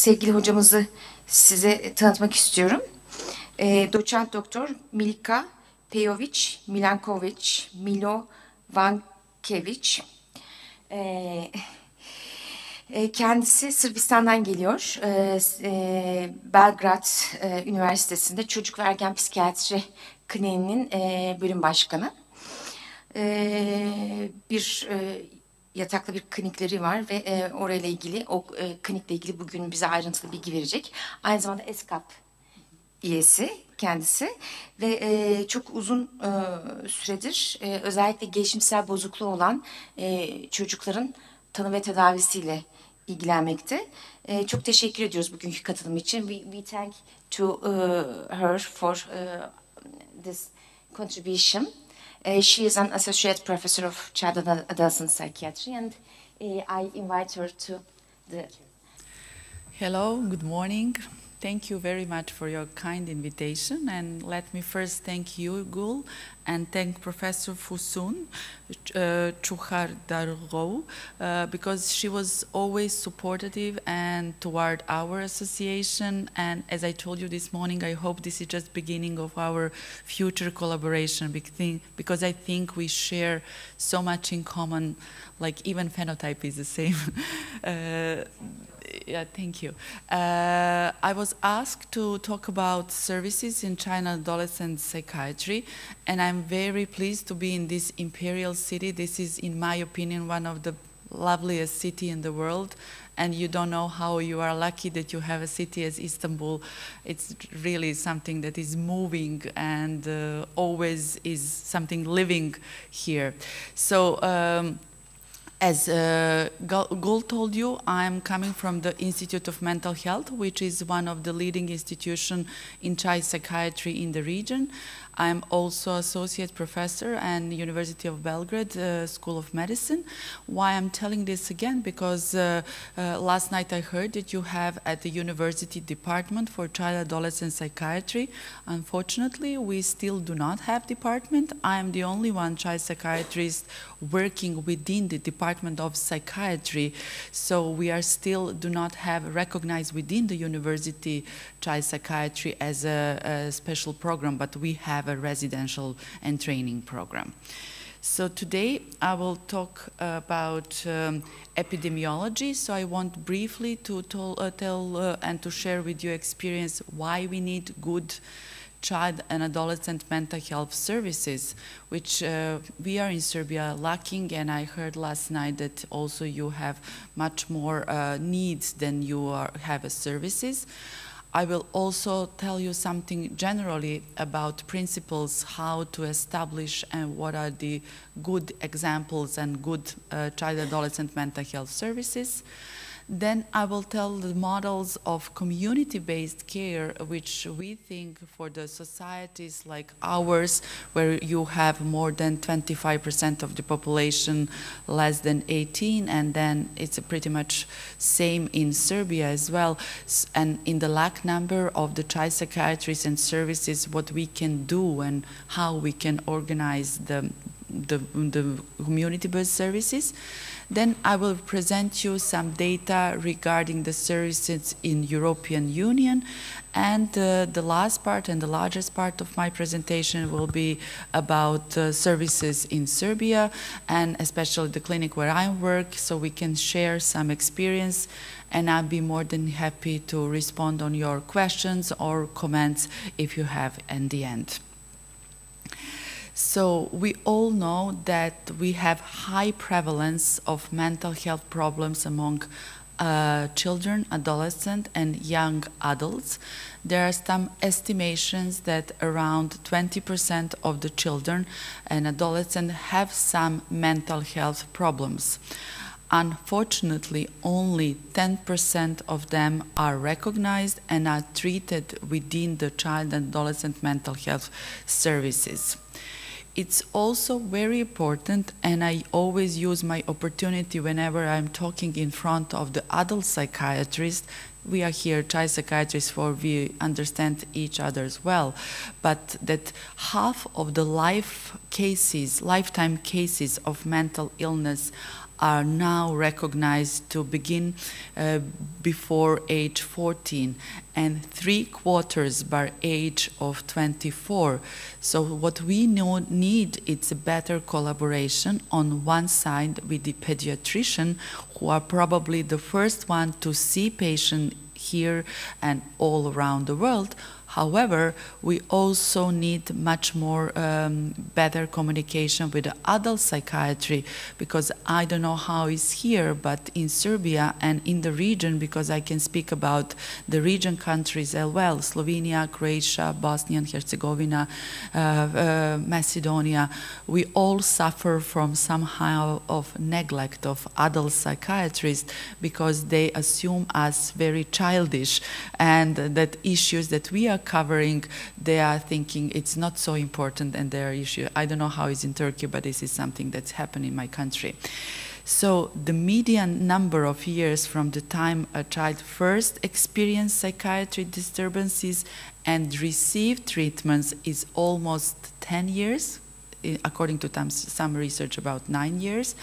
sevgili hocamızı size tanıtmak istiyorum. E, doçent doktor Milika Pejovic Milankovic Milovankevic. E, e, kendisi Sırbistan'dan geliyor. E, e, Belgrad e, Üniversitesi'nde Çocuk ve Ergen Psikiyatri Kliniğinin e, bölüm başkanı. Bir yataklı bir klinikleri var ve e, orayla ilgili, o e, klinikle ilgili bugün bize ayrıntılı bilgi verecek. Aynı zamanda ESCAP üyesi kendisi ve e, çok uzun e, süredir e, özellikle gelişimsel bozukluğu olan e, çocukların tanı ve tedavisiyle ilgilenmekte. E, çok teşekkür ediyoruz bugünkü katılım için. We, we thank to uh, her for uh, this contribution. Uh, she is an associate professor of child and adolescent psychiatry, and uh, I invite her to the. Hello, good morning. Thank you very much for your kind invitation. And let me first thank you, Gul, and thank Professor Fusun uh, Çuhadaroğlu, uh, because she was always supportive and toward our association. And as I told you this morning, I hope this is just beginning of our future collaboration because I think we share so much in common, like even phenotype is the same. uh, yeah, thank you. Uh, I was asked to talk about services in child and adolescent psychiatry, and I'm very pleased to be in this imperial city. This is, in my opinion, one of the loveliest city in the world and you don't know how you are lucky that you have a city as Istanbul. It's really something that is moving and uh, always is something living here. So um, as uh, Gul told you, I'm coming from the Institute of Mental Health, which is one of the leading institutions in child psychiatry in the region. I'm also associate professor and University of Belgrade uh, School of Medicine. Why I'm telling this again? Because uh, uh, last night I heard that you have at the University Department for Child Adolescent Psychiatry. Unfortunately, we still do not have department. I am the only one child psychiatrist working within the Department of Psychiatry. So we are still do not have recognized within the university child psychiatry as a, a special program, but we have a residential and training program. So today I will talk about um, epidemiology. So I want briefly to tell, uh, tell uh, and to share with you experience why we need good child and adolescent mental health services, which uh, we are in Serbia lacking. And I heard last night that also you have much more uh, needs than you are, have services. I will also tell you something generally about principles, how to establish and what are the good examples and good uh, child adolescent mental health services. Then I will tell the models of community-based care, which we think for the societies like ours, where you have more than 25% of the population less than 18, and then it's pretty much same in Serbia as well. And in the lack number of the child psychiatrists and services, what we can do and how we can organize the the, the community-based services. Then I will present you some data regarding the services in European Union. And uh, the last part and the largest part of my presentation will be about uh, services in Serbia and especially the clinic where I work so we can share some experience and I'll be more than happy to respond on your questions or comments if you have in the end. So we all know that we have high prevalence of mental health problems among uh, children, adolescents, and young adults. There are some estimations that around 20% of the children and adolescents have some mental health problems. Unfortunately, only 10% of them are recognized and are treated within the child and adolescent mental health services it's also very important, and I always use my opportunity whenever I'm talking in front of the adult psychiatrist. We are here, child psychiatrists, for we understand each other as well, but that half of the life cases, lifetime cases of mental illness are now recognized to begin uh, before age 14 and three quarters by age of 24. So what we know, need is a better collaboration on one side with the pediatrician who are probably the first one to see patient here and all around the world However, we also need much more um, better communication with adult psychiatry because I don't know how it's here, but in Serbia and in the region, because I can speak about the region countries as well, Slovenia, Croatia, Bosnia and Herzegovina, uh, uh, Macedonia, we all suffer from somehow of neglect of adult psychiatrists because they assume us very childish and that issues that we are covering, they are thinking it's not so important and their issue. I don't know how it's in Turkey, but this is something that's happened in my country. So the median number of years from the time a child first experienced psychiatry disturbances and received treatments is almost 10 years, according to some research about nine years.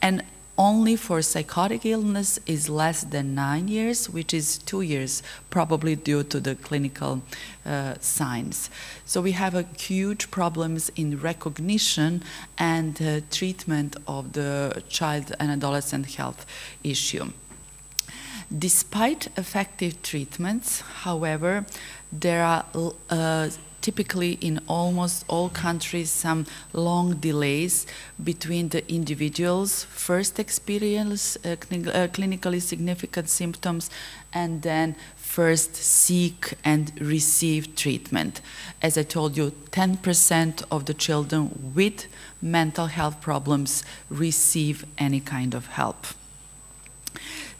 And only for psychotic illness is less than nine years, which is two years, probably due to the clinical uh, signs. So we have a huge problems in recognition and uh, treatment of the child and adolescent health issue. Despite effective treatments, however, there are uh, typically in almost all countries some long delays between the individuals first experience uh, uh, clinically significant symptoms and then first seek and receive treatment. As I told you, 10% of the children with mental health problems receive any kind of help.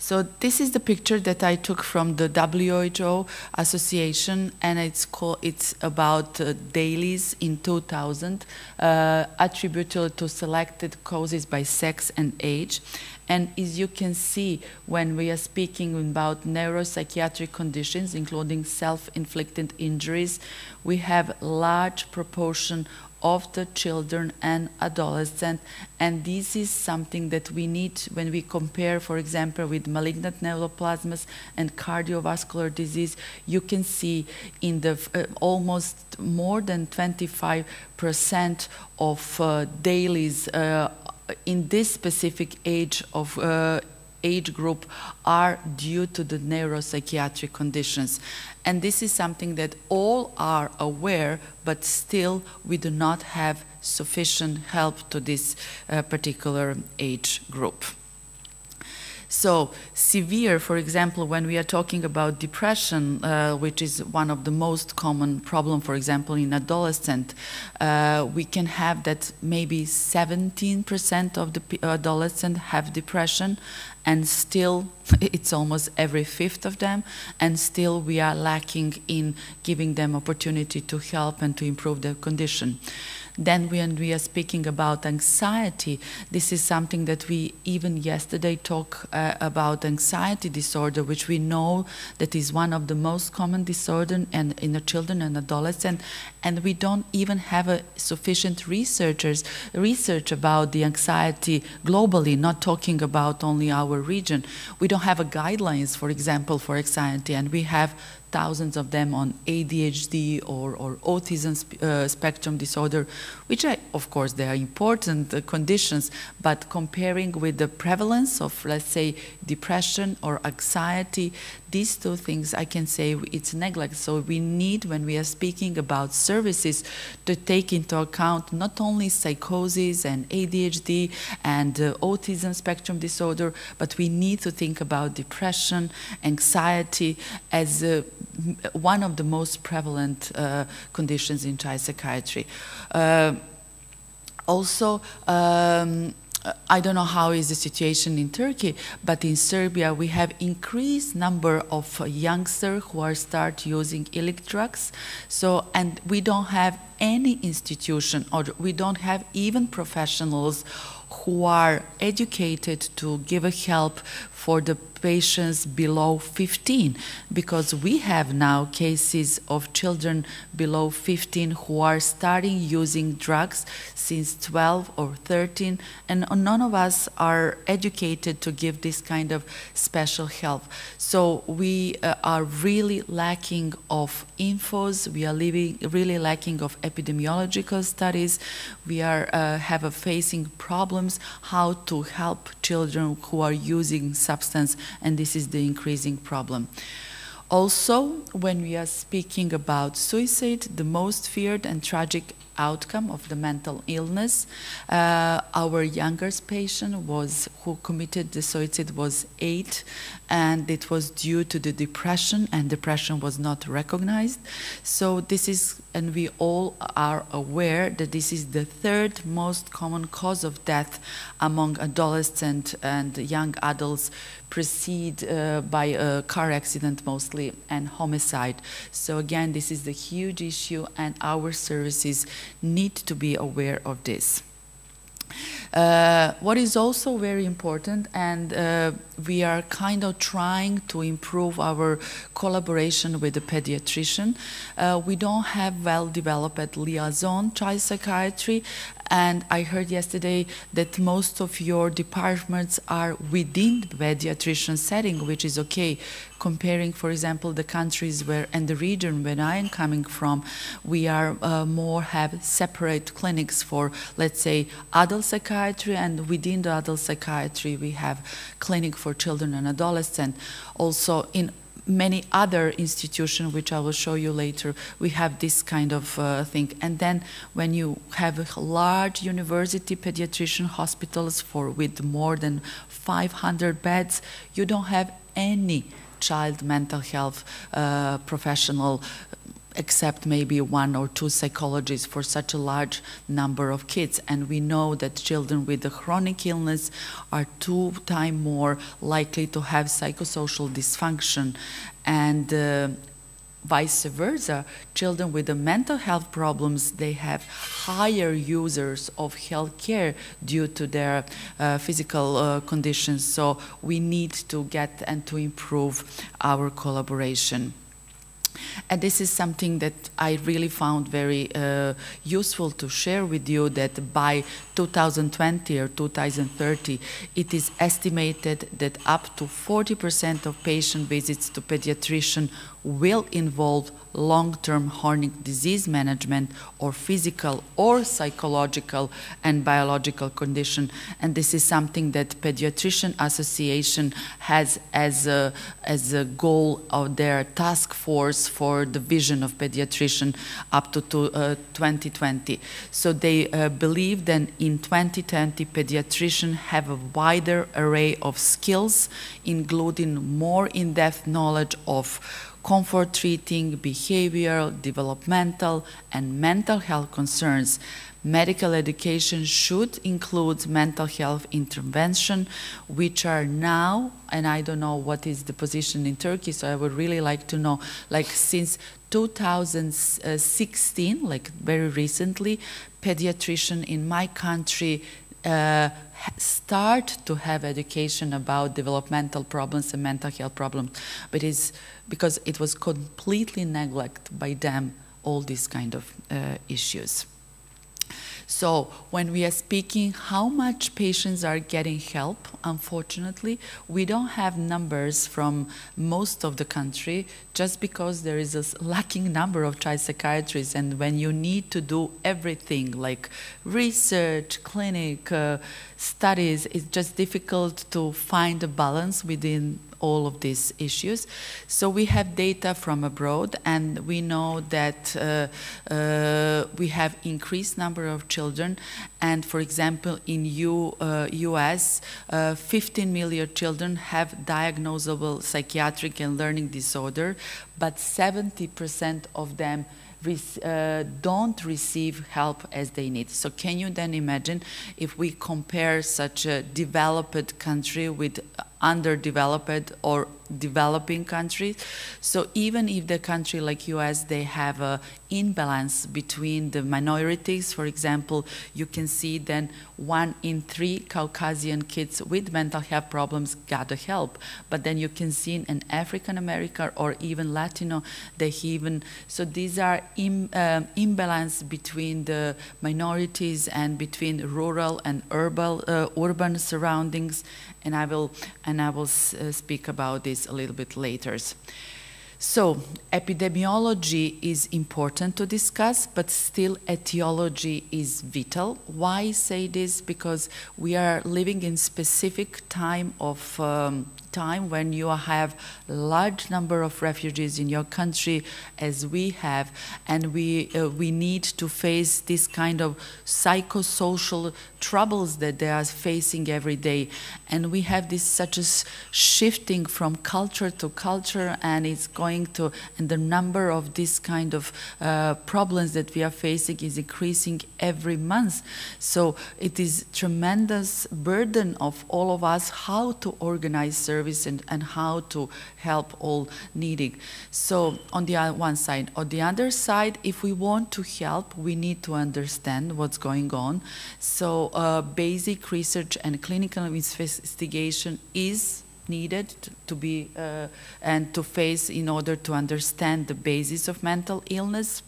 So this is the picture that I took from the WHO Association, and it's called, it's about uh, DALYs in 2000, uh, attributable to selected causes by sex and age. And as you can see, when we are speaking about neuropsychiatric conditions, including self-inflicted injuries, we have large proportion of the children and adolescents. And this is something that we need when we compare, for example, with malignant neoplasms and cardiovascular disease. You can see in the uh, almost more than 25% of uh, DALYs uh, in this specific age of uh, age group are due to the neuropsychiatric conditions. And this is something that all are aware, but still we do not have sufficient help to this uh, particular age group. So severe, for example, when we are talking about depression, uh, which is one of the most common problem, for example, in adolescent, uh, we can have that maybe 17% of the adolescents have depression, and still it's almost every fifth of them, and still we are lacking in giving them opportunity to help and to improve their condition. Then when we are speaking about anxiety, this is something that we even yesterday talked uh, about anxiety disorder, which we know that is one of the most common disorder in, in the children and adolescents, and we don't even have a sufficient researchers research about the anxiety globally, not talking about only our region. We don't have a guidelines, for example, for anxiety, and we have thousands of them on ADHD or, or autism sp uh, spectrum disorder, which are, of course, they are important uh, conditions, but comparing with the prevalence of, let's say, depression or anxiety, these two things I can say it's neglect. So we need, when we are speaking about services, to take into account not only psychosis and ADHD and uh, autism spectrum disorder, but we need to think about depression, anxiety as uh, one of the most prevalent uh, conditions in child psychiatry. Uh, also, um, I don't know how is the situation in Turkey, but in Serbia we have increased number of youngsters who are start using illicit drugs. So, and we don't have any institution or we don't have even professionals who are educated to give a help for the patients below 15 because we have now cases of children below 15 who are starting using drugs since 12 or 13 and none of us are educated to give this kind of special help. So we uh, are really lacking of infos. We are living, really lacking of epidemiological studies. We are uh, have a facing problems how to help children who are using substance and this is the increasing problem. Also, when we are speaking about suicide, the most feared and tragic outcome of the mental illness. Uh, our youngest patient was who committed the suicide was eight, and it was due to the depression, and depression was not recognized. So this is, and we all are aware that this is the third most common cause of death among adolescents and young adults preceded uh, by a car accident mostly and homicide. So again, this is the huge issue and our services need to be aware of this. Uh, what is also very important, and uh, we are kind of trying to improve our collaboration with the pediatrician. Uh, we don't have well-developed liaison child psychiatry, and I heard yesterday that most of your departments are within the pediatrician setting, which is okay. Comparing, for example, the countries where and the region where I am coming from, we are uh, more have separate clinics for, let's say, adult psychiatry, and within the adult psychiatry we have clinic for children and adolescents. Also, in many other institutions, which I will show you later, we have this kind of uh, thing. And then when you have large university pediatrician hospitals for with more than 500 beds, you don't have any child mental health uh, professional except maybe one or two psychologists for such a large number of kids. And we know that children with a chronic illness are two times more likely to have psychosocial dysfunction. And uh, vice versa, children with the mental health problems, they have higher users of health care due to their uh, physical uh, conditions. So we need to get and to improve our collaboration. And this is something that I really found very uh, useful to share with you that by 2020 or 2030, it is estimated that up to 40% of patient visits to pediatrician will involve long-term chronic disease management or physical or psychological and biological condition. And this is something that Pediatrician Association has as a, as a goal of their task force for the vision of pediatrician up to, to uh, 2020. So they uh, believe that in 2020 pediatricians have a wider array of skills, including more in-depth knowledge of comfort treating behavioral, developmental, and mental health concerns. Medical education should include mental health intervention, which are now, and I don't know what is the position in Turkey, so I would really like to know, like since 2016, like very recently, pediatrician in my country uh, start to have education about developmental problems and mental health problems, but it's because it was completely neglected by them all these kind of uh, issues. So when we are speaking how much patients are getting help, unfortunately, we don't have numbers from most of the country just because there is a lacking number of child psychiatrists. And when you need to do everything like research, clinic, uh, studies, it's just difficult to find a balance within all of these issues. So we have data from abroad, and we know that uh, uh, we have increased number of children. And for example, in U, uh, US, uh, 15 million children have diagnosable psychiatric and learning disorder, but 70% of them uh, don't receive help as they need. So can you then imagine if we compare such a developed country with underdeveloped or developing countries. So even if the country like US, they have a imbalance between the minorities, for example, you can see then one in three Caucasian kids with mental health problems got the help. But then you can see in African American or even Latino, they even, so these are Im, uh, imbalance between the minorities and between rural and urban, uh, urban surroundings. And I will, and I will uh, speak about this a little bit later. So epidemiology is important to discuss, but still etiology is vital. Why say this? Because we are living in specific time of um, time when you have large number of refugees in your country as we have and we uh, we need to face this kind of psychosocial troubles that they are facing every day. And we have this such a shifting from culture to culture and it's going to and the number of this kind of uh, problems that we are facing is increasing every month. So it is tremendous burden of all of us how to organize service service and, and how to help all needing. So on the one side. On the other side, if we want to help, we need to understand what's going on. So uh, basic research and clinical investigation is needed to be uh, and to face in order to understand the basis of mental illness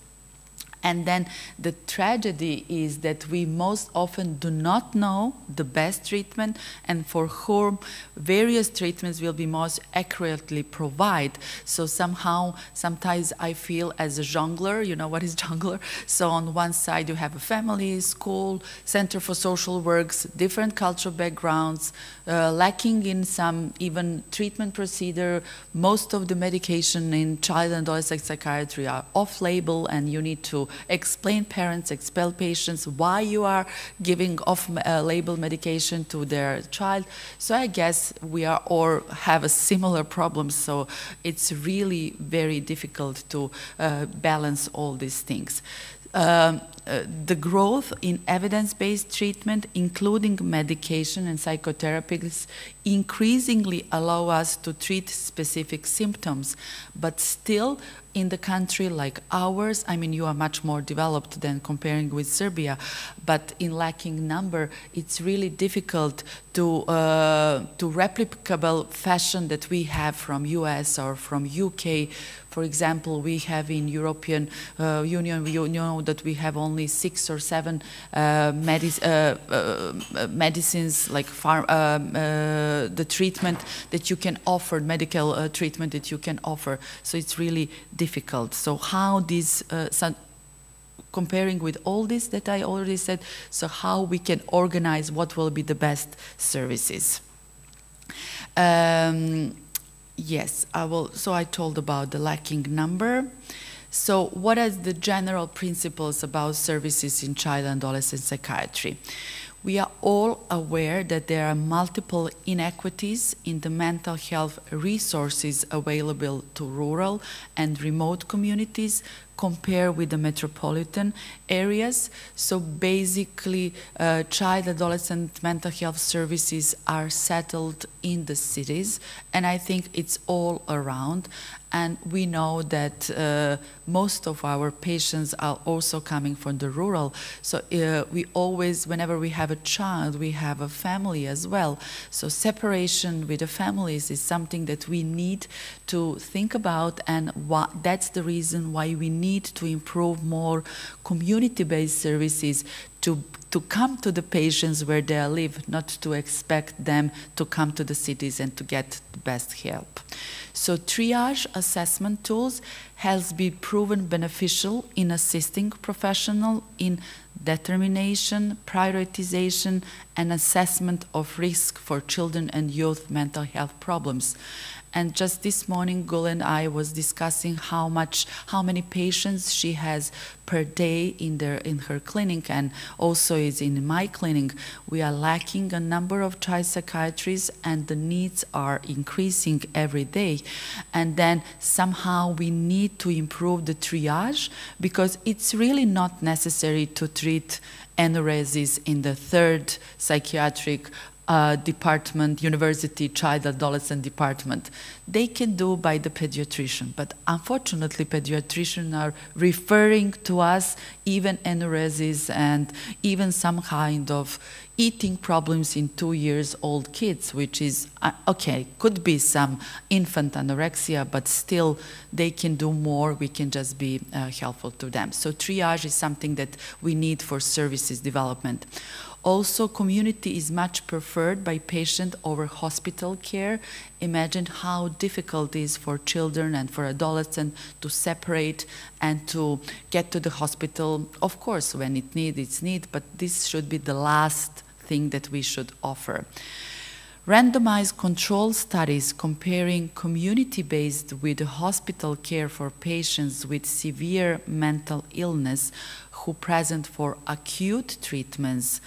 and then the tragedy is that we most often do not know the best treatment and for whom various treatments will be most accurately provided. So somehow, sometimes I feel as a jongler, you know what is jongler? So on one side you have a family, school, center for social works, different cultural backgrounds, uh, lacking in some even treatment procedure. Most of the medication in child and adolescent psychiatry are off-label and you need to explain parents, expel patients why you are giving off-label uh, medication to their child. So I guess we are or have a similar problem. So it's really very difficult to uh, balance all these things. Um, uh, the growth in evidence-based treatment, including medication and psychotherapies, increasingly allow us to treat specific symptoms, but still in the country like ours, I mean, you are much more developed than comparing with Serbia, but in lacking number, it's really difficult to, uh, to replicable fashion that we have from US or from UK. For example, we have in European uh, Union, we know that we have only six or seven uh, medic uh, uh, medicines, like um, uh, the treatment that you can offer, medical treatment that you can offer. So it's really difficult. So how this, uh, comparing with all this that I already said, so how we can organize what will be the best services. Um, yes, I will, so I told about the lacking number. So what are the general principles about services in child and adolescent psychiatry? All aware that there are multiple inequities in the mental health resources available to rural and remote communities compared with the metropolitan areas. So basically, uh, child adolescent mental health services are settled in the cities, and I think it's all around. And we know that uh, most of our patients are also coming from the rural. So uh, we always, whenever we have a child, we have a family as well. So separation with the families is something that we need to think about, and that's the reason why we need to improve more community-based services to to come to the patients where they live, not to expect them to come to the cities and to get the best help. So triage assessment tools has been proven beneficial in assisting professional in determination, prioritization, and assessment of risk for children and youth mental health problems. And just this morning, Gul and I was discussing how much, how many patients she has per day in their in her clinic, and also is in my clinic. We are lacking a number of child psychiatrists, and the needs are increasing every day. And then somehow we need to improve the triage because it's really not necessary to treat enuresis in the third psychiatric uh, department, university, child adolescent department. They can do by the pediatrician, but unfortunately, pediatricians are referring to us even enuresis and even some kind of eating problems in two years old kids, which is uh, okay, could be some infant anorexia, but still they can do more. We can just be uh, helpful to them. So triage is something that we need for services development. Also, community is much preferred by patient over hospital care. Imagine how difficult it is for children and for adolescents to separate and to get to the hospital. Of course, when it needs, it's need, but this should be the last thing that we should offer. Randomized control studies comparing community based with hospital care for patients with severe mental illness who present for acute treatments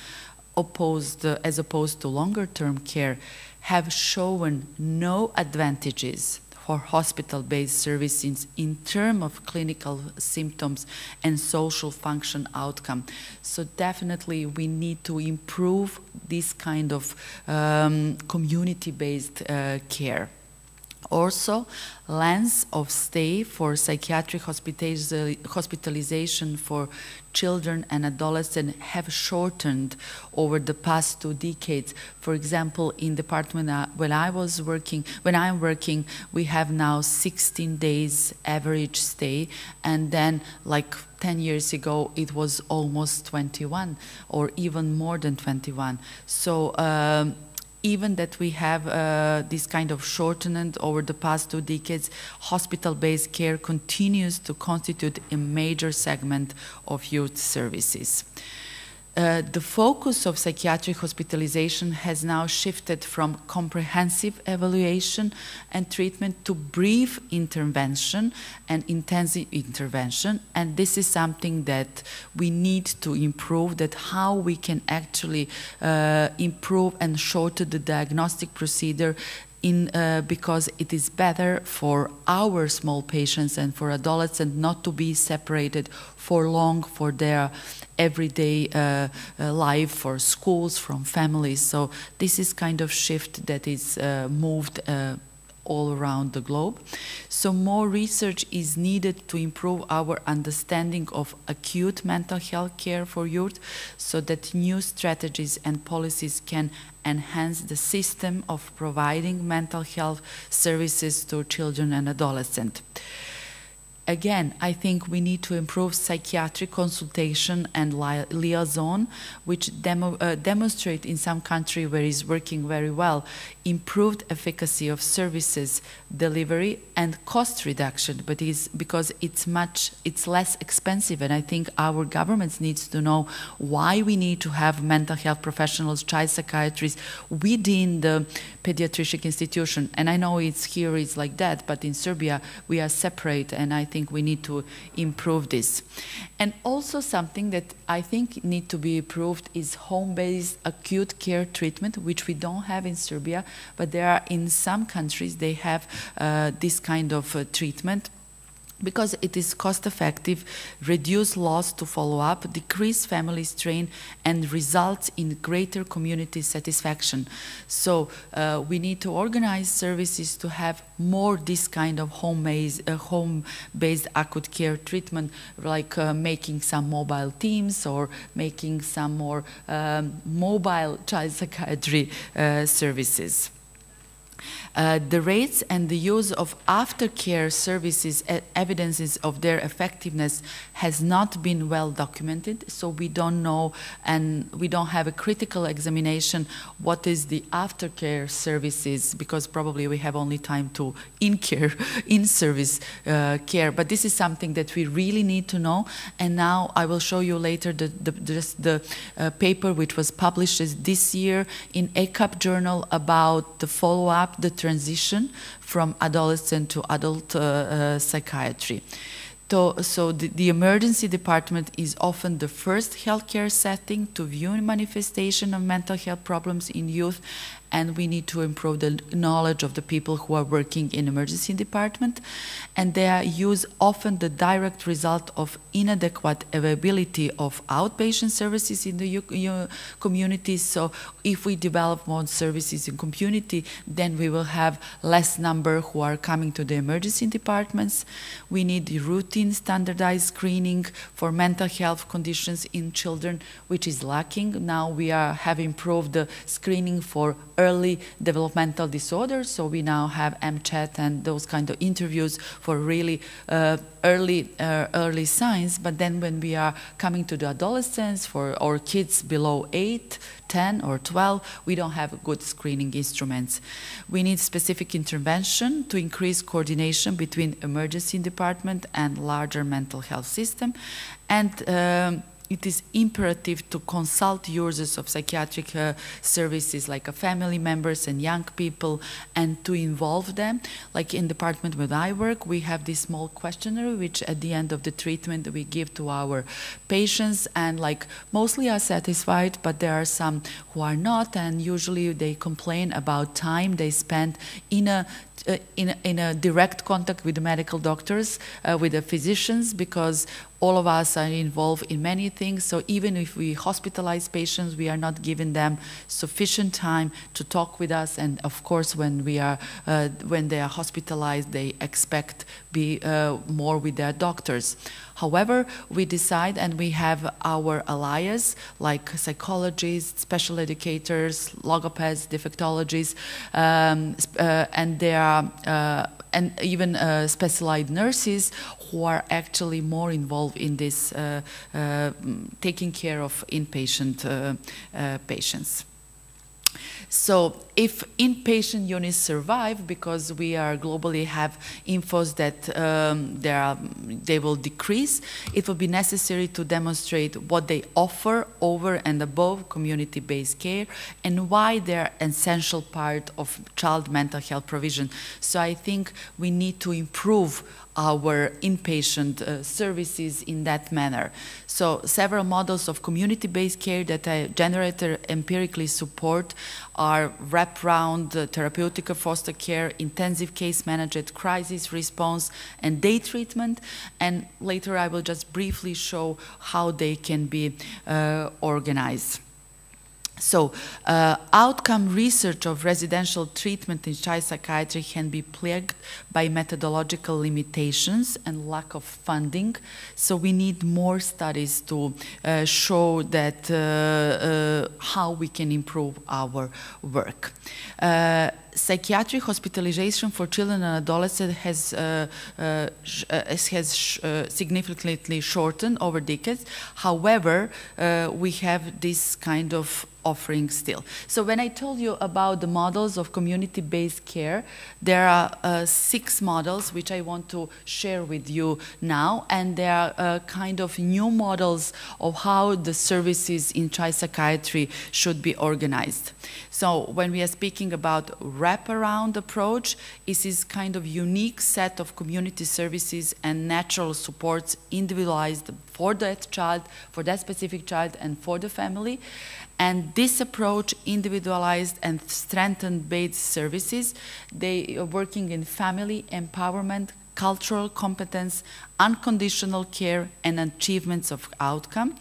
opposed, uh, as opposed to longer term care have shown no advantages for hospital-based services in terms of clinical symptoms and social function outcome. So definitely we need to improve this kind of um, community-based uh, care. Also, length of stay for psychiatric hospitalization for children and adolescents have shortened over the past two decades. For example, in the department uh, when I was working, when I'm working, we have now 16 days average stay, and then like 10 years ago, it was almost 21, or even more than 21. So. Um, even that we have uh, this kind of shortened over the past two decades, hospital-based care continues to constitute a major segment of youth services. Uh, the focus of psychiatric hospitalization has now shifted from comprehensive evaluation and treatment to brief intervention and intensive intervention. And this is something that we need to improve, that how we can actually uh, improve and shorten the diagnostic procedure in, uh, because it is better for our small patients and for adolescents not to be separated for long for their everyday uh, uh, life, for schools, from families. So this is kind of shift that is uh, moved uh, all around the globe. So more research is needed to improve our understanding of acute mental health care for youth so that new strategies and policies can enhance the system of providing mental health services to children and adolescents again, I think we need to improve psychiatric consultation and li liaison, which demo, uh, demonstrate in some country where it's working very well, improved efficacy of services delivery and cost reduction, but it's because it's much, it's less expensive. And I think our governments needs to know why we need to have mental health professionals, child psychiatrists within the pediatric institution. And I know it's here, it's like that, but in Serbia, we are separate. And I think think we need to improve this. And also something that I think need to be improved is home-based acute care treatment, which we don't have in Serbia, but there are in some countries they have uh, this kind of uh, treatment because it is cost effective, reduce loss to follow up, decrease family strain, and results in greater community satisfaction. So uh, we need to organize services to have more this kind of home-based uh, home acute care treatment, like uh, making some mobile teams or making some more um, mobile child psychiatry uh, services. Uh, the rates and the use of aftercare services evidences of their effectiveness has not been well documented, so we don't know and we don't have a critical examination what is the aftercare services because probably we have only time to in-care, in-service uh, care. But this is something that we really need to know. And now I will show you later the, the, the uh, paper which was published this year in ECAP journal about the follow-up, the transition from adolescent to adult uh, uh, psychiatry. So, so the, the, emergency department is often the first healthcare setting to view manifestation of mental health problems in youth and we need to improve the knowledge of the people who are working in emergency department. And they use often the direct result of inadequate availability of outpatient services in the communities. So if we develop more services in community, then we will have less number who are coming to the emergency departments. We need routine standardized screening for mental health conditions in children, which is lacking. Now we are, have improved the screening for early developmental disorders. So we now have MCHAT and those kind of interviews for really uh, early uh, early signs. But then when we are coming to the adolescents for our kids below 8, 10 or 12, we don't have good screening instruments. We need specific intervention to increase coordination between emergency department and larger mental health system. And um, it is imperative to consult users of psychiatric uh, services like uh, family members and young people and to involve them. Like in the department where I work, we have this small questionnaire which at the end of the treatment we give to our patients and like mostly are satisfied, but there are some who are not and usually they complain about time they spend in a in, in a direct contact with the medical doctors, uh, with the physicians, because all of us are involved in many things. So even if we hospitalize patients, we are not giving them sufficient time to talk with us. And of course, when we are uh, when they are hospitalized, they expect be uh, more with their doctors. However, we decide and we have our allies like psychologists, special educators, logopeds, defectologists, um, uh, and they are uh, and even uh, specialized nurses who are actually more involved in this uh, uh, taking care of inpatient patients. So if inpatient units survive, because we are globally have infos that um, are, they will decrease, it will be necessary to demonstrate what they offer over and above community-based care and why they're an essential part of child mental health provision. So I think we need to improve our inpatient uh, services in that manner. So several models of community-based care that I generated empirically support are wraparound uh, therapeutic foster care, intensive case management, crisis response, and day treatment. And later I will just briefly show how they can be uh, organized. So, uh, outcome research of residential treatment in child psychiatry can be plagued by methodological limitations and lack of funding. So, we need more studies to uh, show that uh, uh how we can improve our work. Uh, psychiatric hospitalization for children and adolescents has, uh, uh, uh has sh uh, significantly shortened over decades. However, we have this kind of offering still. So when I told you about the models of community-based care, there are six models which I want to share with you now, and they are uh, kind of new models of how the services in child psychiatry should be organized. So when we are speaking about wraparound approach, it is kind of unique set of community services and natural supports individualized for that child, for that specific child, and for the family. And this approach, individualized and strengthened based services, they are working in family empowerment, cultural competence, unconditional care, and achievements of outcome.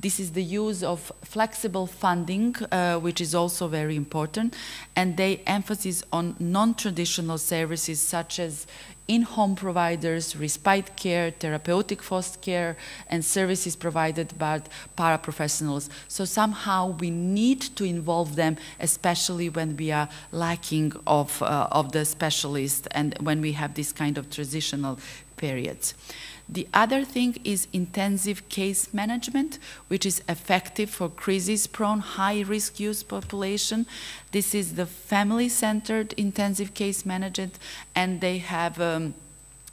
This is the use of flexible funding, uh, which is also very important, and they emphasis on non-traditional services such as in-home providers, respite care, therapeutic foster care, and services provided by paraprofessionals. So somehow we need to involve them, especially when we are lacking of, uh, of the specialists and when we have this kind of transitional periods. The other thing is intensive case management, which is effective for crisis-prone, high-risk use population. This is the family-centered intensive case management, and they have um,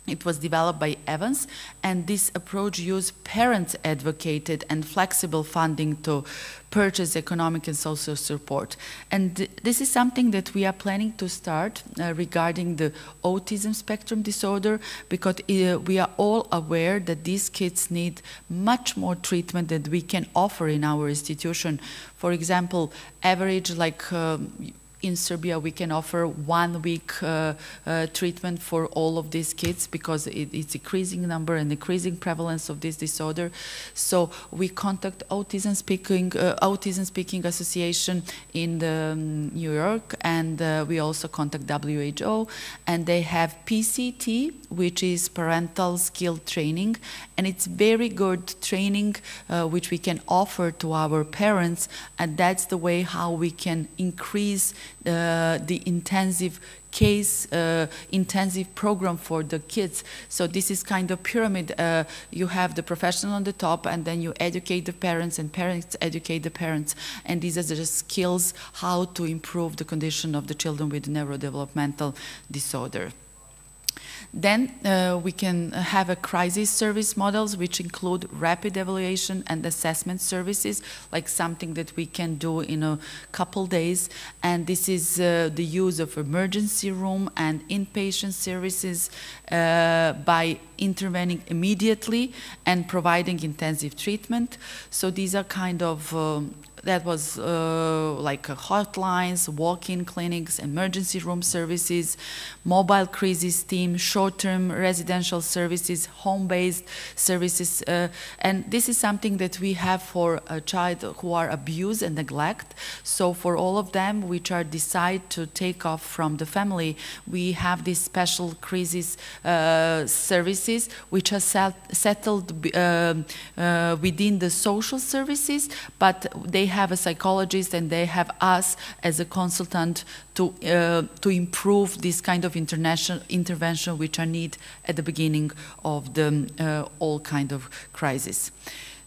it was developed by Evans, and this approach used parent-advocated and flexible funding to purchase economic and social support. And th this is something that we are planning to start uh, regarding the autism spectrum disorder, because uh, we are all aware that these kids need much more treatment than we can offer in our institution. For example, average like um, in Serbia we can offer one week uh, uh, treatment for all of these kids because it, it's increasing number and increasing prevalence of this disorder. So we contact Autism Speaking uh, Autism Speaking Association in the, um, New York, and uh, we also contact WHO, and they have PCT, which is parental skill training, and it's very good training uh, which we can offer to our parents, and that's the way how we can increase uh, the intensive case uh, intensive program for the kids. So this is kind of pyramid. Uh, you have the professional on the top and then you educate the parents and parents educate the parents. And these are the skills how to improve the condition of the children with neurodevelopmental disorder. Then uh, we can have a crisis service models which include rapid evaluation and assessment services, like something that we can do in a couple days. And this is uh, the use of emergency room and inpatient services uh, by intervening immediately and providing intensive treatment. So these are kind of um, that was uh, like uh, hotlines, walk-in clinics, emergency room services, mobile crisis team, short-term residential services, home-based services. Uh, and this is something that we have for a child who are abused and neglect. So for all of them which are decide to take off from the family, we have these special crisis uh, services which are set settled uh, uh, within the social services, but they have a psychologist and they have us as a consultant to, uh, to improve this kind of international intervention which are need at the beginning of the uh, all kind of crisis.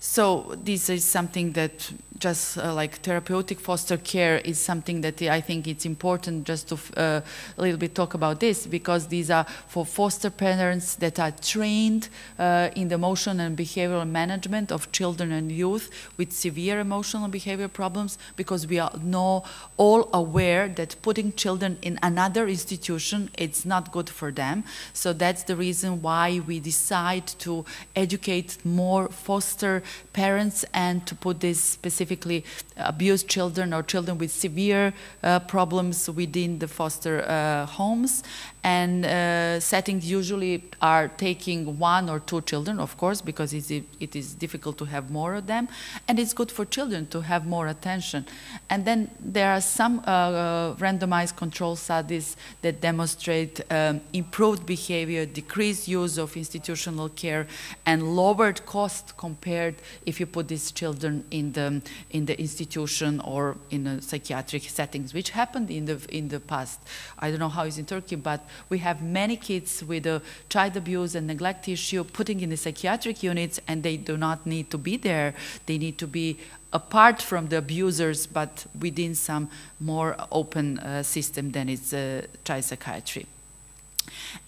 So this is something that just uh, like therapeutic foster care is something that I think it's important just to uh, a little bit talk about this because these are for foster parents that are trained uh, in the emotional and behavioral management of children and youth with severe emotional and behavioral problems because we are now all aware that putting children in another institution it's not good for them. So that's the reason why we decide to educate more foster parents and to put this specifically abused children or children with severe uh, problems within the foster uh, homes. And uh, settings usually are taking one or two children, of course, because it is difficult to have more of them. And it's good for children to have more attention. And then there are some uh, uh, randomized control studies that demonstrate um, improved behavior, decreased use of institutional care, and lowered cost compared if you put these children in the, in the institution or in a psychiatric settings, which happened in the, in the past. I don't know how it's in Turkey, but we have many kids with a child abuse and neglect issue putting in the psychiatric units and they do not need to be there. They need to be apart from the abusers, but within some more open uh, system than it's uh, child psychiatry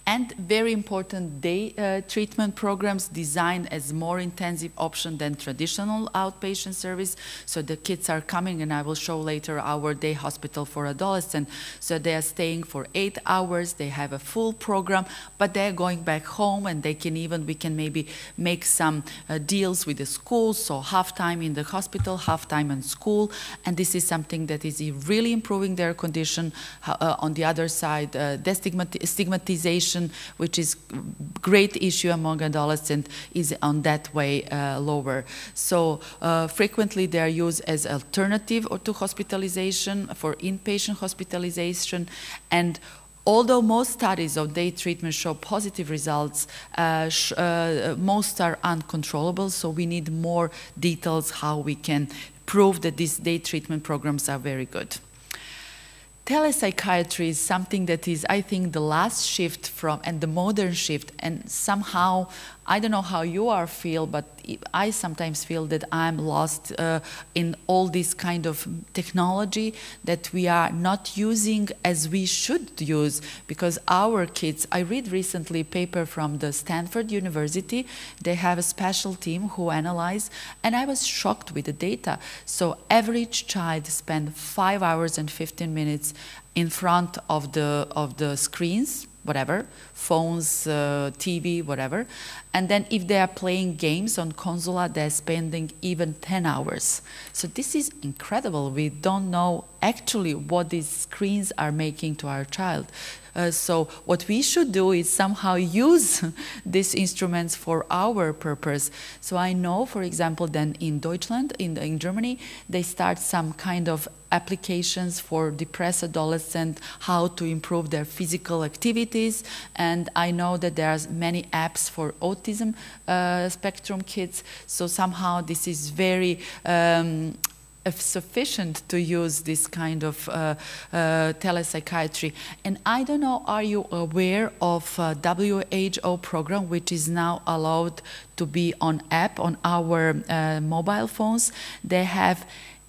and very important day uh, treatment programs designed as more intensive option than traditional outpatient service. So the kids are coming, and I will show later our day hospital for adolescents. So they are staying for eight hours. They have a full program, but they're going back home, and they can even we can maybe make some uh, deals with the schools. So half time in the hospital, half time in school, and this is something that is really improving their condition. Uh, on the other side, uh, which is great issue among adolescents, is on that way uh, lower. So uh, frequently they are used as alternative or to hospitalization for inpatient hospitalization. And Although most studies of day treatment show positive results, uh, sh uh, most are uncontrollable, so we need more details how we can prove that these day treatment programs are very good telepsychiatry is something that is, I think, the last shift from and the modern shift, and somehow I don't know how you are feel, but I sometimes feel that I'm lost uh, in all this kind of technology that we are not using as we should use. Because our kids, I read recently a paper from the Stanford University, they have a special team who analyze and I was shocked with the data. So average child spend five hours and 15 minutes in front of the, of the screens whatever, phones, uh, TV, whatever. And then if they are playing games on console, they're spending even 10 hours. So this is incredible. We don't know actually what these screens are making to our child. Uh, so what we should do is somehow use these instruments for our purpose. So I know, for example, then in Deutschland, in, in Germany, they start some kind of applications for depressed adolescents, how to improve their physical activities. And I know that there are many apps for autism uh, spectrum kids. So somehow this is very um, sufficient to use this kind of uh, uh, telepsychiatry. And I don't know, are you aware of uh, WHO program, which is now allowed to be on app on our uh, mobile phones? They have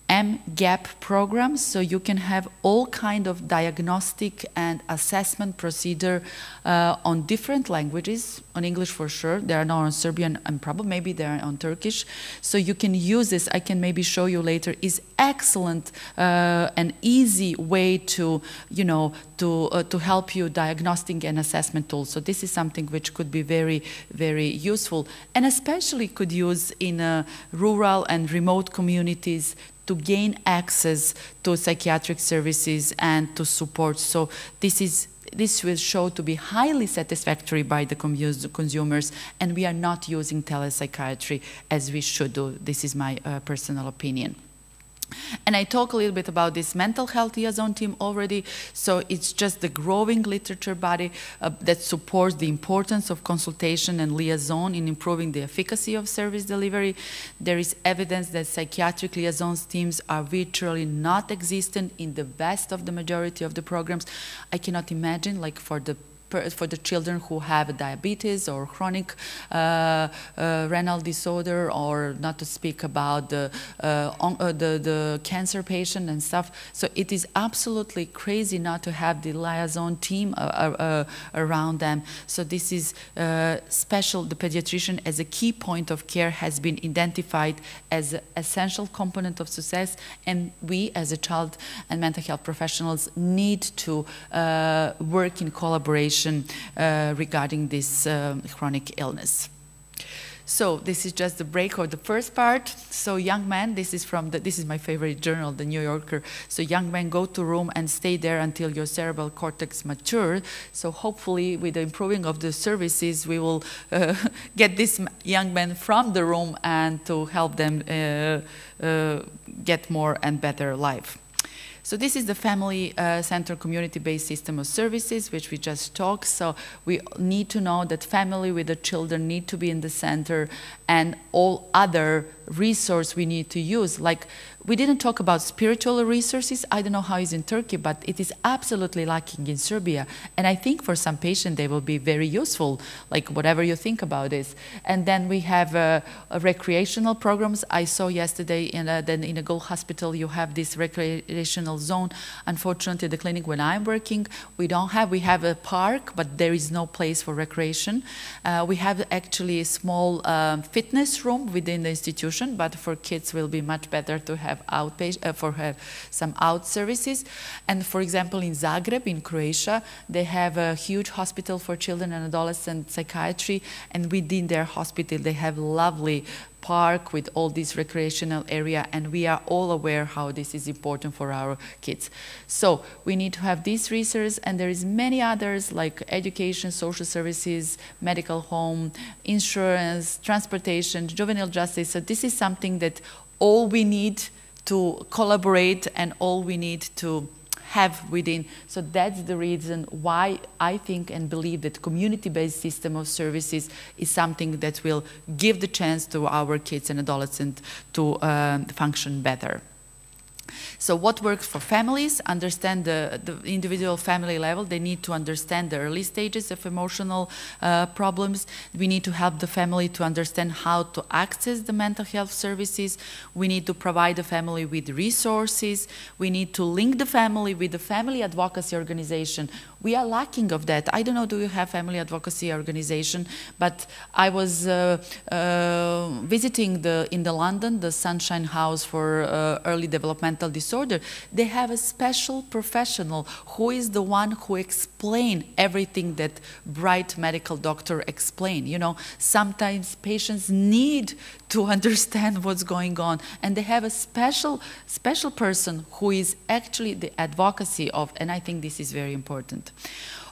MGAP programs, so you can have all kind of diagnostic and assessment procedure uh, on different languages, on English for sure, they are now on Serbian and probably maybe they are on Turkish, so you can use this, I can maybe show you later, is excellent uh, and easy way to, you know, to, uh, to help you diagnostic and assessment tools. So this is something which could be very, very useful. And especially could use in uh, rural and remote communities to gain access to psychiatric services and to support. So this is this will show to be highly satisfactory by the consumers and we are not using telepsychiatry as we should do. This is my uh, personal opinion. And I talk a little bit about this mental health liaison team already. So it's just the growing literature body uh, that supports the importance of consultation and liaison in improving the efficacy of service delivery. There is evidence that psychiatric liaison teams are virtually not existent in the vast of the majority of the programs. I cannot imagine, like for the for the children who have diabetes or chronic uh, uh, renal disorder, or not to speak about the, uh, on, uh, the, the cancer patient and stuff. So it is absolutely crazy not to have the liaison team uh, uh, around them. So this is special. The pediatrician as a key point of care has been identified as an essential component of success, and we as a child and mental health professionals need to work in collaboration uh, regarding this uh, chronic illness. So this is just the break or the first part. So young men, this is from the, this is my favorite journal, the New Yorker. So young men go to room and stay there until your cerebral cortex matures. So hopefully with the improving of the services, we will uh, get these young men from the room and to help them uh, uh, get more and better life. So this is the family uh, center community-based system of services, which we just talked. So we need to know that family with the children need to be in the center and all other resource we need to use, like we didn't talk about spiritual resources. I don't know how it's in Turkey, but it is absolutely lacking in Serbia. And I think for some patients, they will be very useful, like whatever you think about this. And then we have uh, recreational programs. I saw yesterday in a, then in a Gold Hospital, you have this recreational zone. Unfortunately, the clinic when I'm working, we don't have, we have a park, but there is no place for recreation. Uh, we have actually a small um, fitness room within the institution, but for kids will be much better to have have outpatient, uh, for have some out services. And for example, in Zagreb, in Croatia, they have a huge hospital for children and adolescent psychiatry, and within their hospital, they have lovely park with all this recreational area and we are all aware how this is important for our kids. So we need to have this research and there is many others like education, social services, medical home, insurance, transportation, juvenile justice. So this is something that all we need to collaborate and all we need to have within. So that's the reason why I think and believe that community-based system of services is something that will give the chance to our kids and adolescents to uh, function better. So what works for families, understand the, the, individual family level. They need to understand the early stages of emotional uh, problems. We need to help the family to understand how to access the mental health services. We need to provide the family with resources. We need to link the family with the family advocacy organization we are lacking of that. I don't know, do you have family advocacy organization? But I was uh, uh, visiting the in the London, the Sunshine House for uh, Early Developmental developmental disorder, they have a special professional who is the one who explain everything that bright medical doctor explain. You know, sometimes patients need to understand what's going on, and they have a special special person who is actually the advocacy of, and I think this is very important.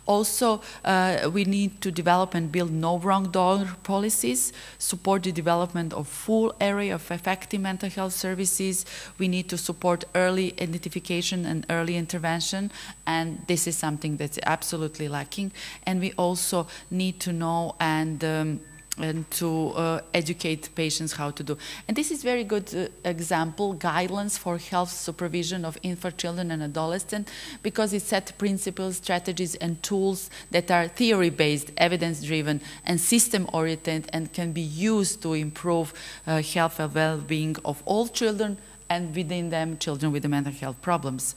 Also, uh, we need to develop and build no wrong door policies, support the development of full area of effective mental health services. We need to support early identification and early intervention, and this is something that's absolutely lacking. And we also need to know and um, and to uh, educate patients how to do. And this is very good uh, example, guidelines for health supervision of infant children and adolescents, because it set principles, strategies, and tools that are theory-based, evidence-driven, and system-oriented, and can be used to improve uh, health and well-being of all children, and within them, children with the mental health problems.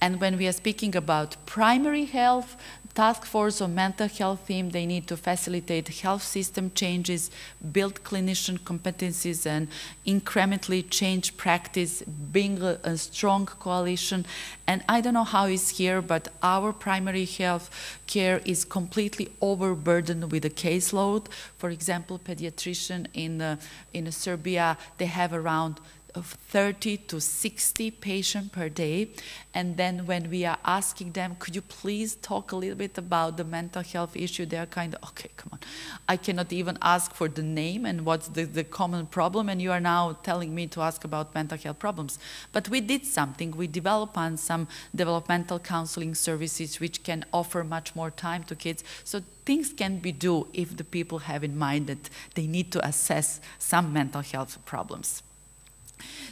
And when we are speaking about primary health, task force on mental health theme, they need to facilitate health system changes, build clinician competencies, and incrementally change practice, being a, a strong coalition. And I don't know how it's here, but our primary health care is completely overburdened with a caseload. For example, pediatrician in, uh, in Serbia, they have around 30 to 60 patients per day. And then when we are asking them, could you please talk a little bit about the mental health issue, they're kind of, okay, come on. I cannot even ask for the name and what's the, the common problem, and you are now telling me to ask about mental health problems. But we did something. We developed on some developmental counseling services which can offer much more time to kids. So things can be do if the people have in mind that they need to assess some mental health problems.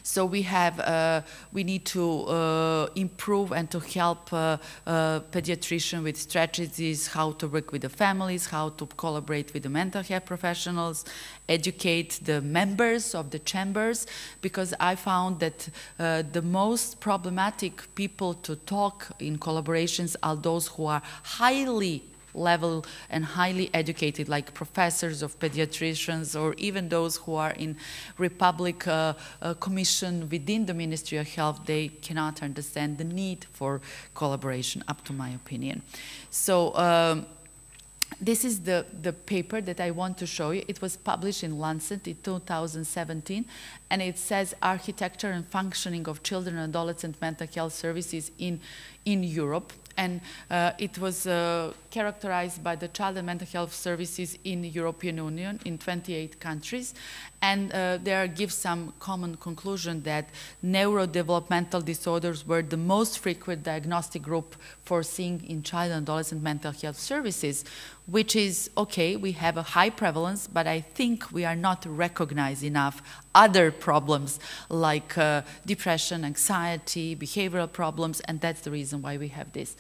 So we have, uh, we need to uh, improve and to help uh, pediatricians with strategies, how to work with the families, how to collaborate with the mental health professionals, educate the members of the chambers, because I found that the most problematic people to talk in collaborations are those who are highly level and highly educated, like professors of pediatricians or even those who are in Republic uh, uh, Commission within the Ministry of Health, they cannot understand the need for collaboration, up to my opinion. So. Um, this is the, the paper that I want to show you. It was published in Lancet in 2017, and it says architecture and functioning of children and adolescent mental health services in, in Europe and uh, it was uh, characterized by the child and mental health services in the European Union in 28 countries. And uh, there gives some common conclusion that neurodevelopmental disorders were the most frequent diagnostic group for seeing in child and adolescent mental health services, which is okay, we have a high prevalence, but I think we are not recognized enough other problems like uh, depression, anxiety, behavioral problems, and that's the reason why we have this.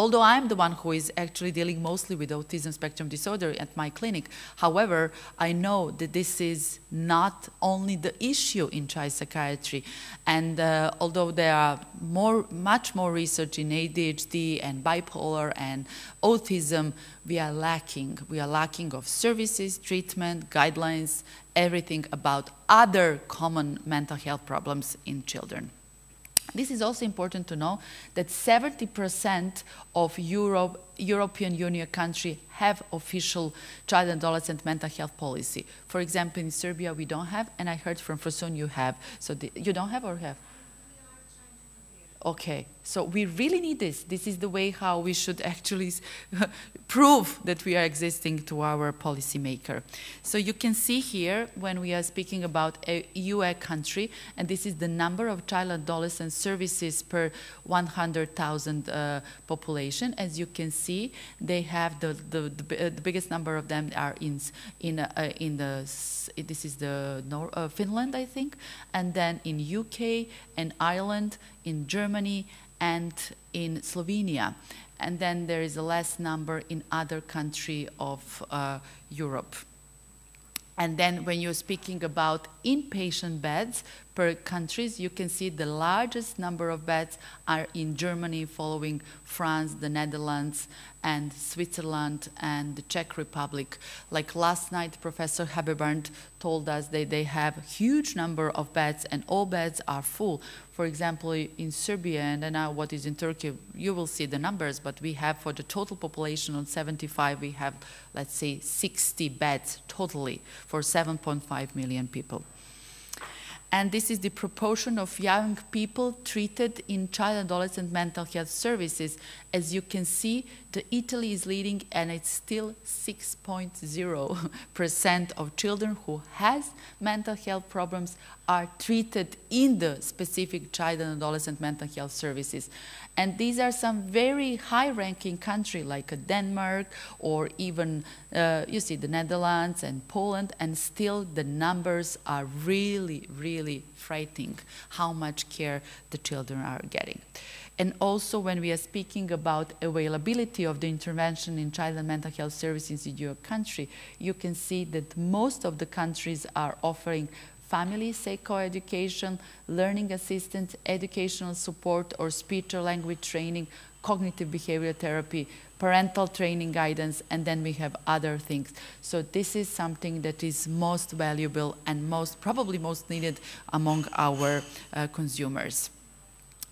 Although I'm the one who is actually dealing mostly with autism spectrum disorder at my clinic, however, I know that this is not only the issue in child psychiatry. And uh, although there are more, much more research in ADHD and bipolar and autism, we are lacking. We are lacking of services, treatment, guidelines, everything about other common mental health problems in children. This is also important to know that 70% of Europe, European Union countries have official child and adolescent mental health policy. For example, in Serbia we don't have, and I heard from Füsun you have. So the, you don't have or have? Okay, so we really need this. This is the way how we should actually prove that we are existing to our policymaker. So you can see here when we are speaking about a UE country, and this is the number of child adolescent services per 100,000 uh, population. As you can see, they have the, the, the, uh, the biggest number of them are in, in, uh, in the, this is the Nor uh, Finland, I think, and then in UK and Ireland in Germany and in Slovenia. And then there is a less number in other country of uh, Europe. And then when you're speaking about inpatient beds per countries, you can see the largest number of beds are in Germany, following France, the Netherlands, and Switzerland and the Czech Republic. Like last night, Professor Hebebrand told us that they have a huge number of beds and all beds are full. For example, in Serbia and now what is in Turkey, you will see the numbers, but we have for the total population on 75, we have, let's say, 60 beds totally for 7.5 million people and this is the proportion of young people treated in child and adolescent mental health services. As you can see, the Italy is leading and it's still 6.0% of children who has mental health problems are treated in the specific child and adolescent mental health services. And these are some very high-ranking countries like Denmark or even, uh, you see, the Netherlands and Poland, and still the numbers are really, really frightening how much care the children are getting. And also when we are speaking about availability of the intervention in child and mental health services in your country, you can see that most of the countries are offering family psychoeducation, learning assistance, educational support or speech or language training, cognitive behavioral therapy, parental training guidance, and then we have other things. So this is something that is most valuable and most, probably most needed among our uh, consumers.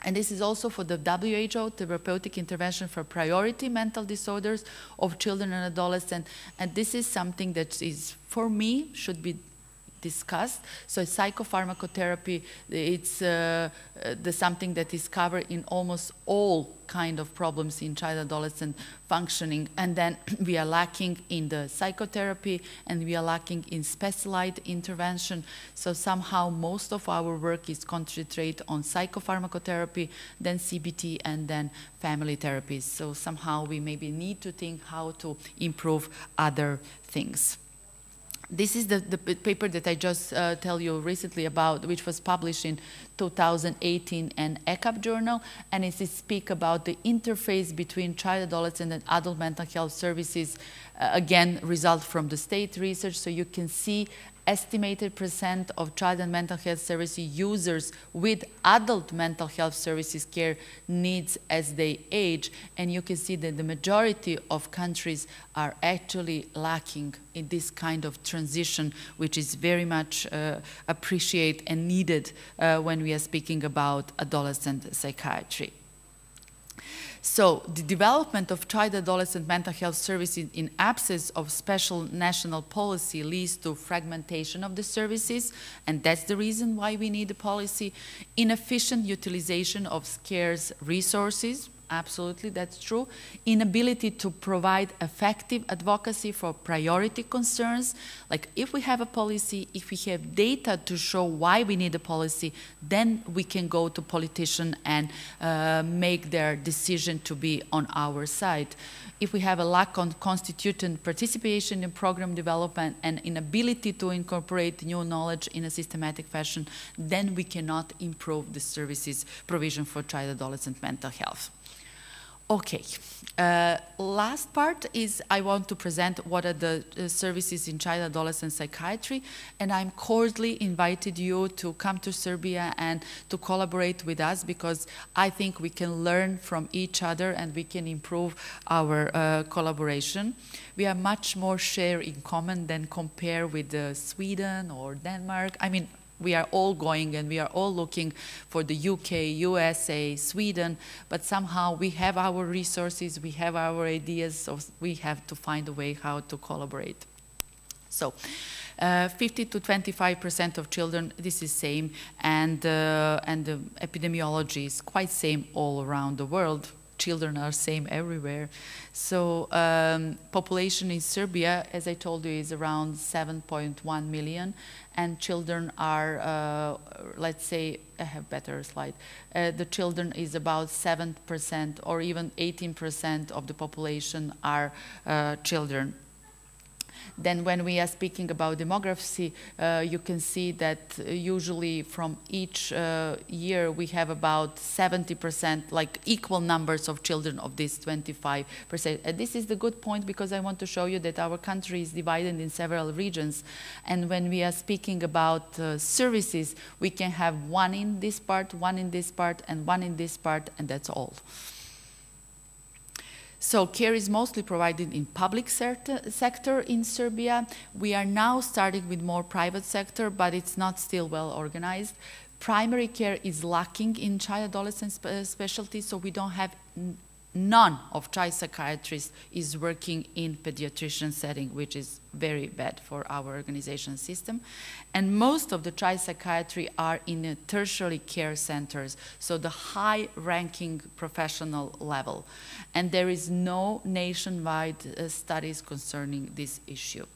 And this is also for the WHO, therapeutic intervention for priority mental disorders of children and adolescents. And this is something that is, for me, should be discussed. So psychopharmacotherapy, it's uh, the something that is covered in almost all kind of problems in child adolescent functioning. And then we are lacking in the psychotherapy and we are lacking in specialized intervention. So somehow most of our work is concentrated on psychopharmacotherapy, then CBT, and then family therapies. So somehow we maybe need to think how to improve other things. This is the, the paper that I just uh, tell you recently about, which was published in 2018 in ECAP journal, and it speak about the interface between child, adolescent, and adult mental health services. Uh, again, result from the state research, so you can see estimated percent of child and mental health service users with adult mental health services care needs as they age. And you can see that the majority of countries are actually lacking in this kind of transition, which is very much uh, appreciated and needed uh, when we are speaking about adolescent psychiatry. So the development of child adolescent mental health services in absence of special national policy leads to fragmentation of the services, and that's the reason why we need a policy, inefficient utilization of scarce resources, absolutely, that's true. Inability to provide effective advocacy for priority concerns. Like if we have a policy, if we have data to show why we need a policy, then we can go to politicians and uh, make their decision to be on our side. If we have a lack on constituent participation in program development and inability to incorporate new knowledge in a systematic fashion, then we cannot improve the services provision for child adolescent mental health. Okay. Uh, last part is I want to present what are the uh, services in child adolescent psychiatry and I'm cordially invited you to come to Serbia and to collaborate with us because I think we can learn from each other and we can improve our uh, collaboration. We are much more share in common than compare with uh, Sweden or Denmark. I mean, we are all going and we are all looking for the UK, USA, Sweden, but somehow we have our resources, we have our ideas, so we have to find a way how to collaborate. So, uh, 50 to 25 percent of children, this is same, and uh, and the epidemiology is quite same all around the world children are same everywhere. So um, population in Serbia, as I told you, is around 7.1 million, and children are, uh, let's say, I have better slide. Uh, the children is about 7% or even 18% of the population are uh, children. Then when we are speaking about demography, uh, you can see that usually from each uh, year we have about 70%, like equal numbers of children of this 25%. And this is the good point because I want to show you that our country is divided in several regions. And when we are speaking about uh, services, we can have one in this part, one in this part, and one in this part, and that's all. So care is mostly provided in public sector in Serbia. We are now starting with more private sector, but it's not still well organized. Primary care is lacking in child adolescent spe specialties, so we don't have none of child psychiatrists is working in pediatrician setting, which is very bad for our organization system. And most of the child psychiatry are in tertiary care centers, so the high ranking professional level. And there is no nationwide uh, studies concerning this issue.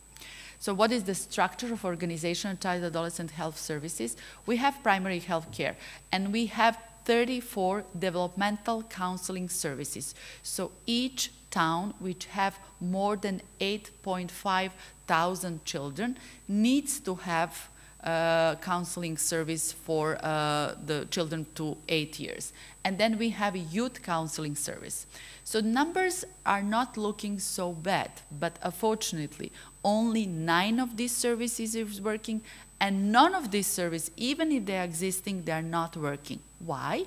So what is the structure of organization child adolescent health services? We have primary health care and we have 34 developmental counseling services. So each town which have more than 8.5 thousand children needs to have uh, counseling service for uh, the children to eight years. And then we have a youth counseling service. So numbers are not looking so bad, but unfortunately, only nine of these services is working and none of these services, even if they're existing, they're not working. Why?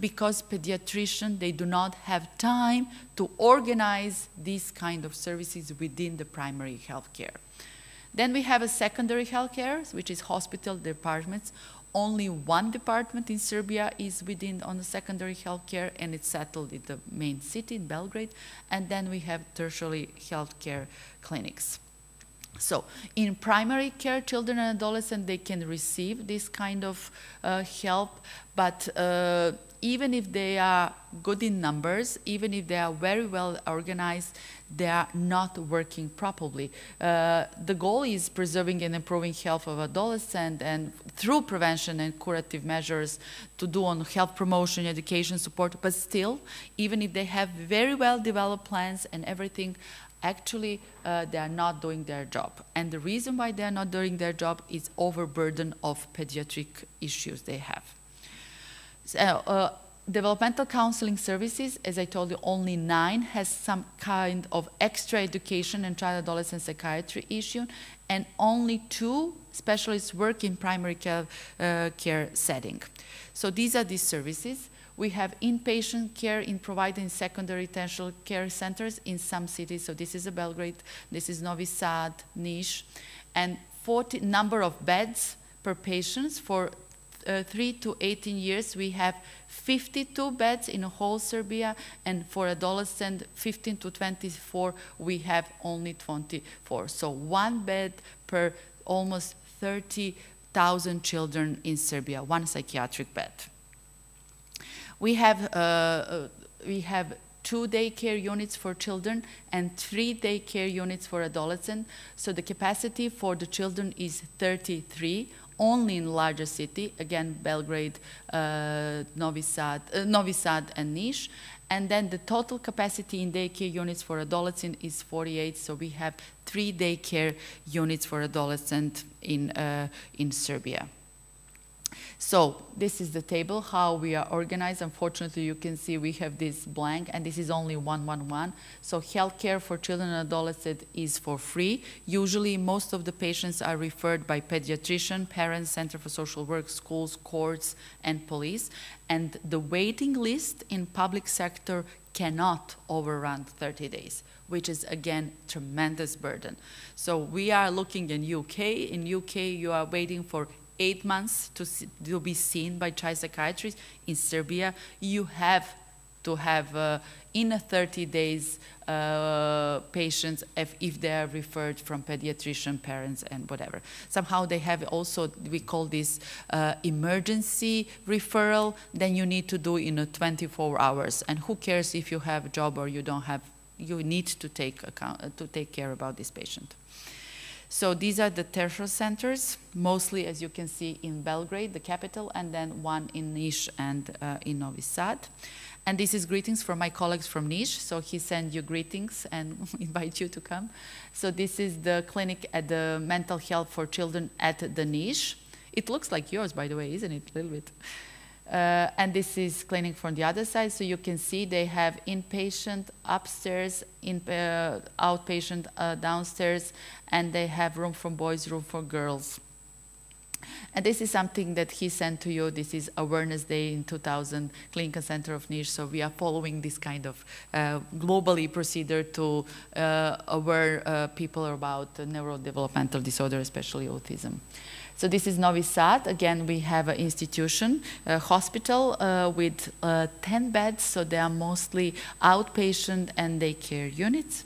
Because pediatricians, they do not have time to organize these kind of services within the primary health care. Then we have a secondary health care, which is hospital departments. Only one department in Serbia is within on the secondary health care, and it's settled in the main city, in Belgrade. And then we have tertiary health care clinics. So in primary care, children and adolescents, they can receive this kind of uh, help, but uh, even if they are good in numbers, even if they are very well organized, they are not working properly. Uh, the goal is preserving and improving health of adolescents and through prevention and curative measures to do on health promotion, education support, but still, even if they have very well developed plans and everything, actually uh, they are not doing their job. And the reason why they are not doing their job is overburden of pediatric issues they have. So, uh, developmental counseling services, as I told you, only nine has some kind of extra education and child adolescent psychiatry issue, and only two specialists work in primary care, uh, care setting. So these are these services. We have inpatient care in providing secondary intensive care centers in some cities. So this is a Belgrade, this is Novi Sad, Niš, and 40 number of beds per patients for uh, 3 to 18 years. We have 52 beds in whole Serbia, and for adolescent 15 to 24, we have only 24. So one bed per almost 30,000 children in Serbia, one psychiatric bed. We have, uh, uh, we have two daycare units for children and three daycare units for adolescents. So the capacity for the children is 33, only in larger city, again, Belgrade, uh, Novi, Sad, uh, Novi Sad and Niš. And then the total capacity in daycare units for adolescents is 48, so we have three daycare units for adolescents in, uh, in Serbia. So this is the table, how we are organized. Unfortunately, you can see we have this blank, and this is only 111. So healthcare for children and adolescents is for free. Usually, most of the patients are referred by pediatrician, parents, Center for Social Work, schools, courts, and police. And the waiting list in public sector cannot overrun 30 days which is again tremendous burden. So we are looking in UK. In UK, you are waiting for eight months to, to be seen by child psychiatrists. In Serbia, you have to have uh, in 30 days uh, patients if, if, they are referred from pediatrician, parents, and whatever. Somehow they have also, we call this uh, emergency referral, then you need to do in 24 hours. And who cares if you have a job or you don't have, you need to take, account, to take care about this patient. So these are the tertiary centers, mostly as you can see in Belgrade, the capital, and then one in Niš and uh, in Novi Sad. And this is greetings from my colleagues from Niš. So he sent you greetings and invite you to come. So this is the clinic at the mental health for children at the Niš. It looks like yours, by the way, isn't it? A little bit. Uh, and this is clinic from the other side. So you can see they have inpatient upstairs, in, uh, outpatient uh, downstairs, and they have room for boys, room for girls. And this is something that he sent to you. This is Awareness Day in 2000, Clinical Center of Niš. So we are following this kind of uh, globally procedure to uh, aware uh, people about neurodevelopmental disorder, especially autism. So this is Novi Sad. Again, we have an institution, a hospital uh, with uh, 10 beds. So they are mostly outpatient and daycare units.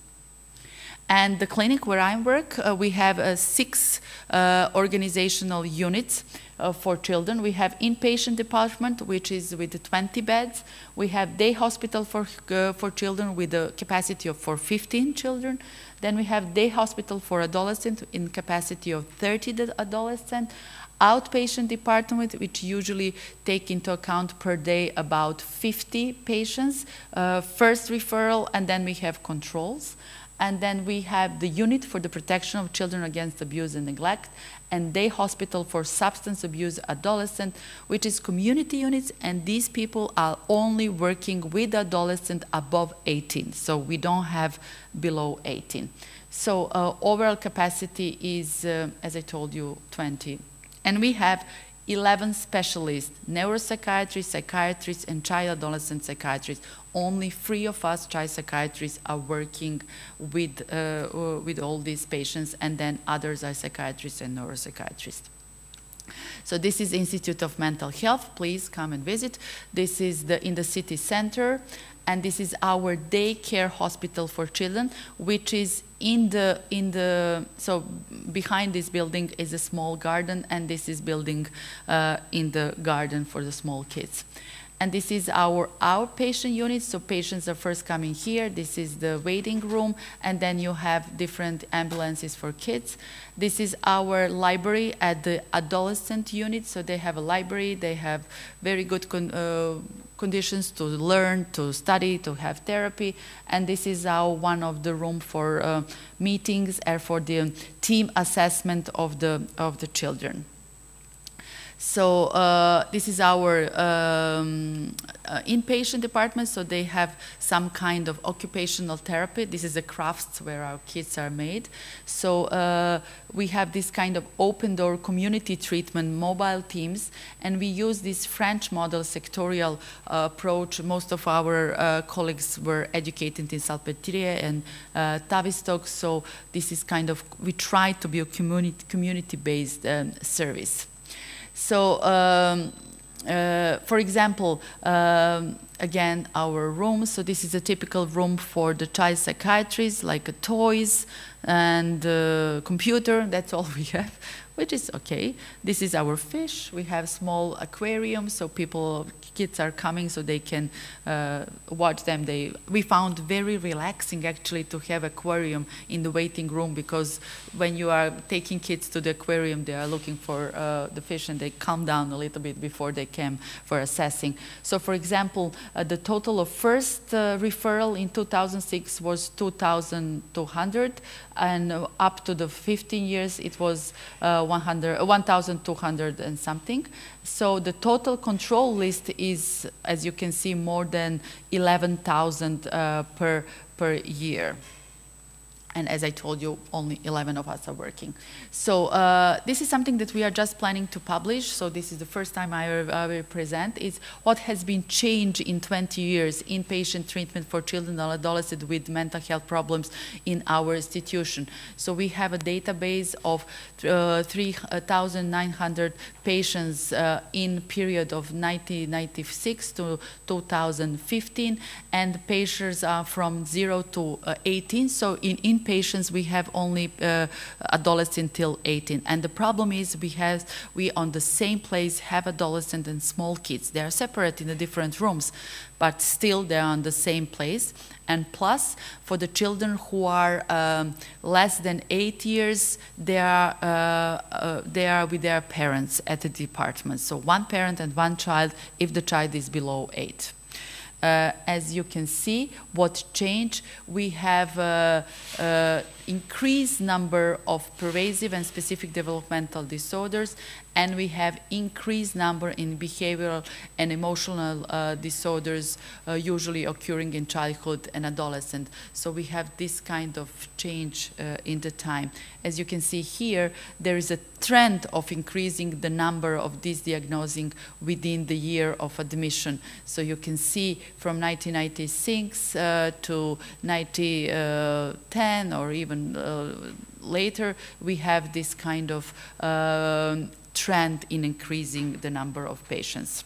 And the clinic where I work, uh, we have uh, six uh, organizational units uh, for children. We have inpatient department, which is with 20 beds. We have day hospital for, for children with a capacity of for 15 children. Then we have day hospital for adolescents in capacity of 30 adolescents outpatient department, which usually take into account per day about 50 patients, uh, first referral, and then we have controls. And then we have the unit for the protection of children against abuse and neglect, and day hospital for substance abuse adolescent, which is community units, and these people are only working with adolescent above 18. So we don't have below 18. So uh, overall capacity is, uh, as I told you, 20. And we have 11 specialists, neuropsychiatrists, psychiatrists, and child adolescent psychiatrists. Only three of us child psychiatrists are working with, uh, uh, with all these patients, and then others are psychiatrists and neuropsychiatrists. So this is Institute of Mental Health. Please come and visit. This is the, in the city center and this is our daycare hospital for children, which is in the in the so behind this building is a small garden, and this is building uh, in the garden for the small kids. And this is our outpatient unit, so patients are first coming here. This is the waiting room, and then you have different ambulances for kids. This is our library at the adolescent unit, so they have a library, they have very good uh, conditions to learn, to study, to have therapy. And this is our one of the room for uh, meetings and for the team assessment of the, of the children. So uh, this is our um, uh, inpatient department, so they have some kind of occupational therapy. This is the crafts where our kids are made. So uh, we have this kind of open door community treatment, mobile teams, and we use this French model sectorial uh, approach. Most of our uh, colleagues were educated in Salpêtrière and uh, Tavistock, so this is kind of, we try to be a community-based community um, service. So, um, uh, for example, um, again, our room. So this is a typical room for the child psychiatrist, like toys and uh, computer. That's all we have, which is okay. This is our fish. We have small aquarium, so people kids are coming so they can uh, watch them. They, we found very relaxing actually to have aquarium in the waiting room because when you are taking kids to the aquarium, they are looking for uh, the fish and they calm down a little bit before they came for assessing. So for example, uh, the total of first uh, referral in 2006 was 2,200 and up to the 15 years it was uh, 1,200 and something. So the total control list is, as you can see, more than 11,000 uh, per, per year. And as I told you, only 11 of us are working. So uh, this is something that we are just planning to publish. So this is the first time I will present. What has been changed in 20 years in patient treatment for children and adolescents with mental health problems in our institution. So we have a database of uh, 3,900 patients uh, in period of 1996 to 2015, and patients are from 0 to uh, 18. So in, in patients, we have only uh, adolescents till 18. And the problem is we have, we on the same place have adolescents and small kids. They are separate in the different rooms, but still they're on the same place. And plus, for the children who are um, less than eight years, they are, uh, uh, they are with their parents at the department. So one parent and one child if the child is below eight. Uh, as you can see, what change we have uh, uh, increased number of pervasive and specific developmental disorders, and we have increased number in behavioral and emotional uh, disorders uh, usually occurring in childhood and adolescent. So we have this kind of change uh, in the time. As you can see here, there is a trend of increasing the number of these diagnosing within the year of admission. So you can see from 1996 uh, to 1910 or even uh, later, we have this kind of um, trend in increasing the number of patients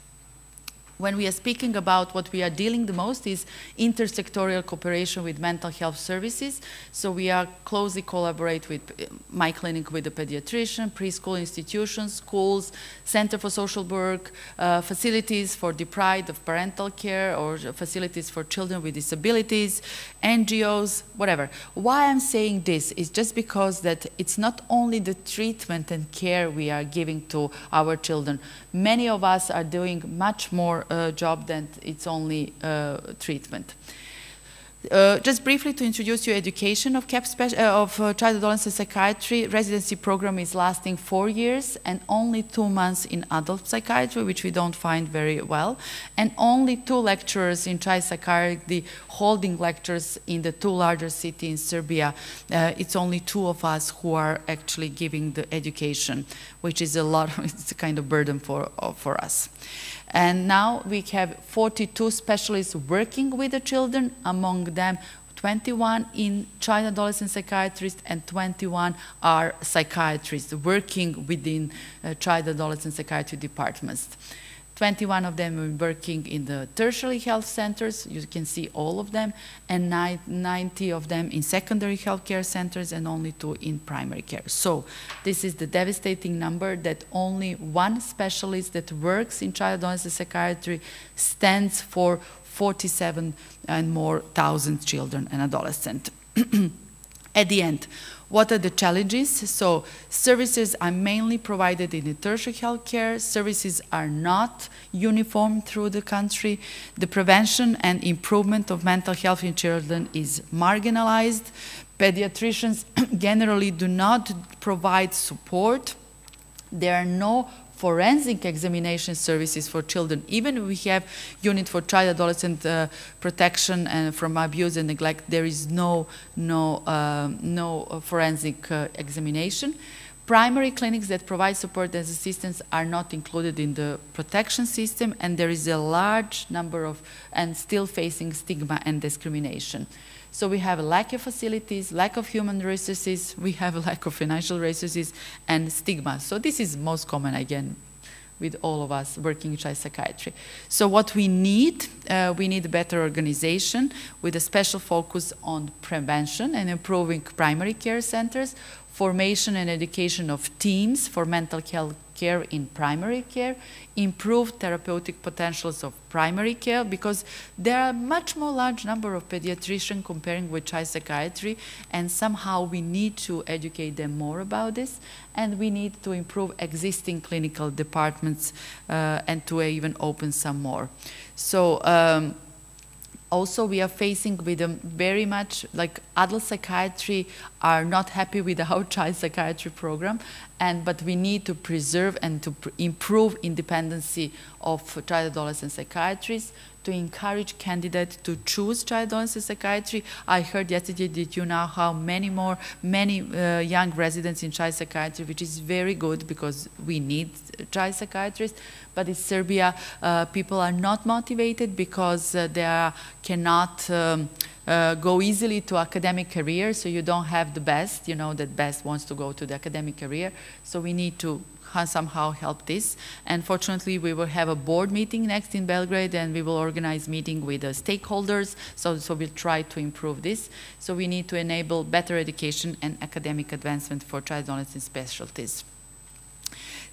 when we are speaking about what we are dealing the most is intersectorial cooperation with mental health services. So we are closely collaborate with uh, my clinic with the pediatrician, preschool institutions, schools, center for social work, uh, facilities for deprived of parental care or facilities for children with disabilities, NGOs, whatever. Why I'm saying this is just because that it's not only the treatment and care we are giving to our children. Many of us are doing much more uh, job than it's only uh, treatment. Uh, just briefly to introduce you education of CAP uh, of uh, child adolescent psychiatry residency program is lasting four years and only two months in adult psychiatry which we don't find very well and only two lecturers in child psychiatry holding lectures in the two larger cities in Serbia uh, it's only two of us who are actually giving the education which is a lot it's a kind of burden for for us and now we have 42 specialists working with the children, among them 21 in child adolescent psychiatrists and 21 are psychiatrists working within uh, child adolescent psychiatry departments. 21 of them are working in the tertiary health centers, you can see all of them, and 90 of them in secondary health care centers and only two in primary care. So this is the devastating number that only one specialist that works in child adolescent psychiatry stands for 47 and more thousand children and adolescents. At the end, what are the challenges? So services are mainly provided in the tertiary health care. Services are not uniform through the country. The prevention and improvement of mental health in children is marginalized. Pediatricians generally do not provide support. There are no forensic examination services for children. Even we have unit for child adolescent uh, protection and from abuse and neglect, there is no, no, uh, no uh, forensic uh, examination. Primary clinics that provide support and assistance are not included in the protection system and there is a large number of, and still facing stigma and discrimination. So we have a lack of facilities, lack of human resources, we have a lack of financial resources, and stigma. So this is most common again with all of us working in child psychiatry. So what we need, uh, we need a better organization with a special focus on prevention and improving primary care centers, formation and education of teams for mental health care in primary care, improve therapeutic potentials of primary care because there are much more large number of pediatricians comparing with child psychiatry and somehow we need to educate them more about this and we need to improve existing clinical departments uh, and to even open some more. So um, also we are facing with them very much like adult psychiatry are not happy with our child psychiatry program and but we need to preserve and to pr improve independency of child adolescent psychiatrists to encourage candidates to choose child adolescent psychiatry. I heard yesterday that you know how many more, many uh, young residents in child psychiatry, which is very good because we need child psychiatrists. But in Serbia, uh, people are not motivated because uh, they are, cannot um, uh, go easily to academic career, so you don't have the best, you know, that best wants to go to the academic career. So we need to somehow help this. And fortunately, we will have a board meeting next in Belgrade, and we will organize meeting with the stakeholders. So, so we'll try to improve this. So we need to enable better education and academic advancement for child adolescent specialties.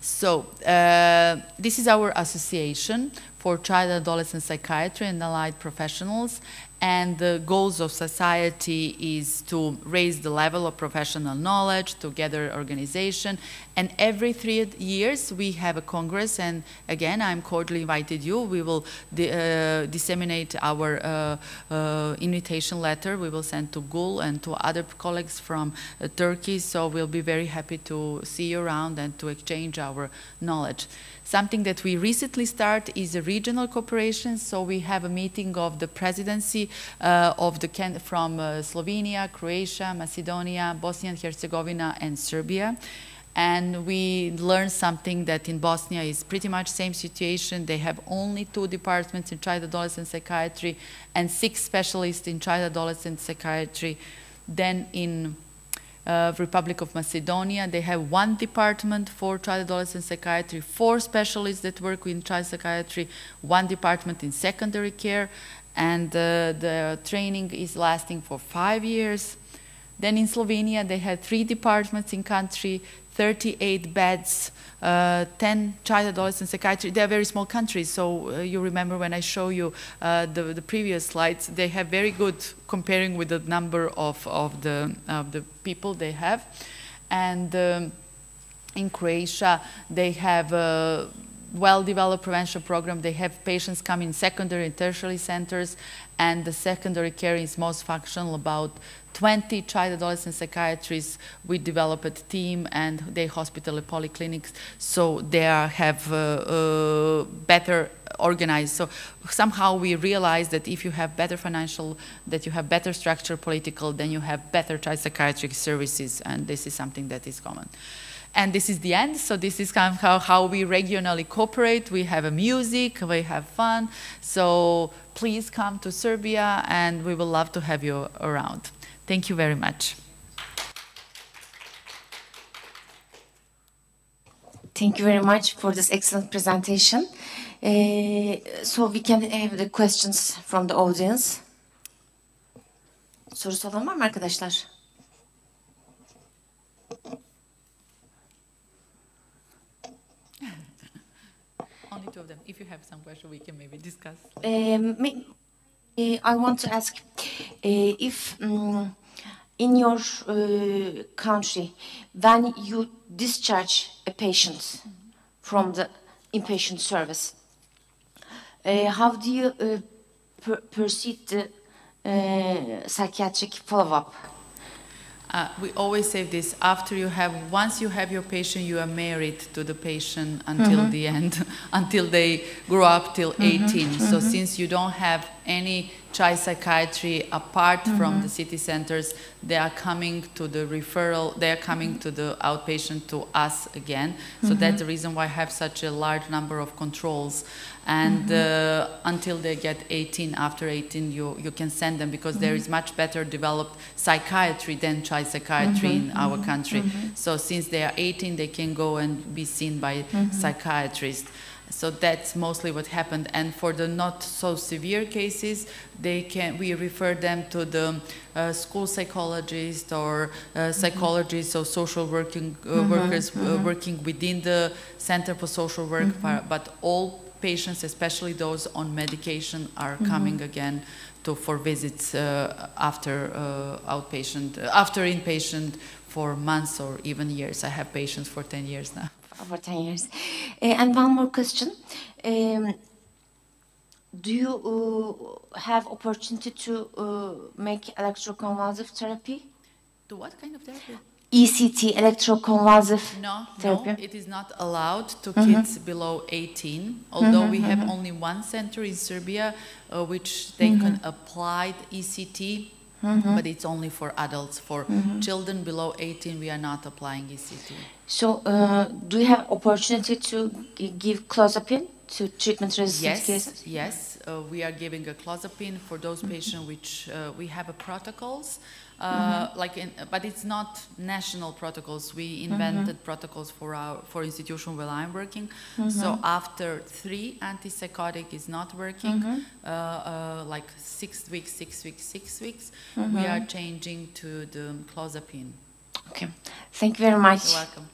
So uh, this is our association for child adolescent psychiatry and allied professionals and the goals of society is to raise the level of professional knowledge, to gather organization, and every three years we have a congress, and again, I'm cordially invited you. We will uh, disseminate our uh, uh, invitation letter. We will send to Gul and to other colleagues from uh, Turkey, so we'll be very happy to see you around and to exchange our knowledge. Something that we recently start is a regional cooperation. So we have a meeting of the presidency uh, of the from uh, Slovenia, Croatia, Macedonia, Bosnia and Herzegovina, and Serbia and we learned something that in Bosnia is pretty much same situation. They have only two departments in child adolescent psychiatry and six specialists in child adolescent psychiatry. Then in uh, Republic of Macedonia. They have one department for child adolescent psychiatry, four specialists that work in child psychiatry, one department in secondary care, and uh, the training is lasting for five years. Then in Slovenia, they had three departments in country, 38 beds, uh, 10 child adolescent psychiatry. They are very small countries, so uh, you remember when I show you uh, the, the previous slides, they have very good comparing with the number of, of, the, of the people they have. And um, in Croatia, they have a well-developed prevention program. They have patients come in secondary and tertiary centers, and the secondary care is most functional about 20 child adolescent psychiatrists. We developed a team and they hospital polyclinics, so they are, have uh, uh, better organized. So somehow we realize that if you have better financial, that you have better structure political, then you have better child psychiatric services, and this is something that is common. And this is the end, so this is kind of how, how we regionally cooperate. We have a music, we have fun, so please come to Serbia and we will love to have you around. Thank you very much. Thank you very much for this excellent presentation. Uh, so we can have the questions from the audience. Sorusu olan var mı arkadaşlar? Two of them. If you have some question, we can maybe discuss. Uh, I want to ask uh, if um, in your uh, country, when you discharge a patient mm -hmm. from the inpatient service, uh, how do you uh, per proceed the uh, psychiatric follow-up? Uh, we always say this after you have once you have your patient you are married to the patient until mm -hmm. the end until they grow up till mm -hmm. 18 mm -hmm. so mm-hmm. since you don't have any child psychiatry apart mm -hmm. from the city centers they are coming to the referral they are coming to the outpatient to us again. So mm -hmm. that's the reason why I have such a large number of controls. And mm -hmm. uh, until they get 18 after 18 you you can send them because there is much better developed psychiatry than child psychiatry in our country. So since they are 18 they can go and be seen by psychiatrists so that's mostly what happened. And for the not so severe cases, they can we refer them to the uh, school psychologist or uh, psychologists or social working uh, mm -hmm, workers mm -hmm. working within the Center for Social Work. But all patients, especially those on medication, are mm-hmm. coming again to for visits uh, after uh, outpatient, after inpatient for months or even years. I have patients for 10 years now over 10 years. Uh, and one more question. Um, do you uh, have opportunity to uh, make electroconvulsive therapy? To what kind of therapy? ECT, electroconvulsive no, therapy? No, it is not allowed to mm -hmm. kids below 18, although mm -hmm, we have mm -hmm. only one center in Serbia uh, which they can mm-hmm. apply ECT Mm -hmm. but it's only for adults. For mm -hmm. children below 18, we are not applying ECT. So, uh, do you have opportunity to give clozapine to treatment-resistant yes, cases? Yes, uh, we are giving a clozapine for those mm -hmm. patients which uh, we have a protocols uh, mm-hmm. like in, but it's not national protocols. We mm-hmm. invented mm-hmm. protocols for our for institution where I'm working. Mm-hmm. So after three antipsychotic is not working, mm-hmm. uh, uh, like six weeks, six weeks, six weeks, we mm-hmm. are changing to the clozapine. Okay, thank you very much. You're welcome.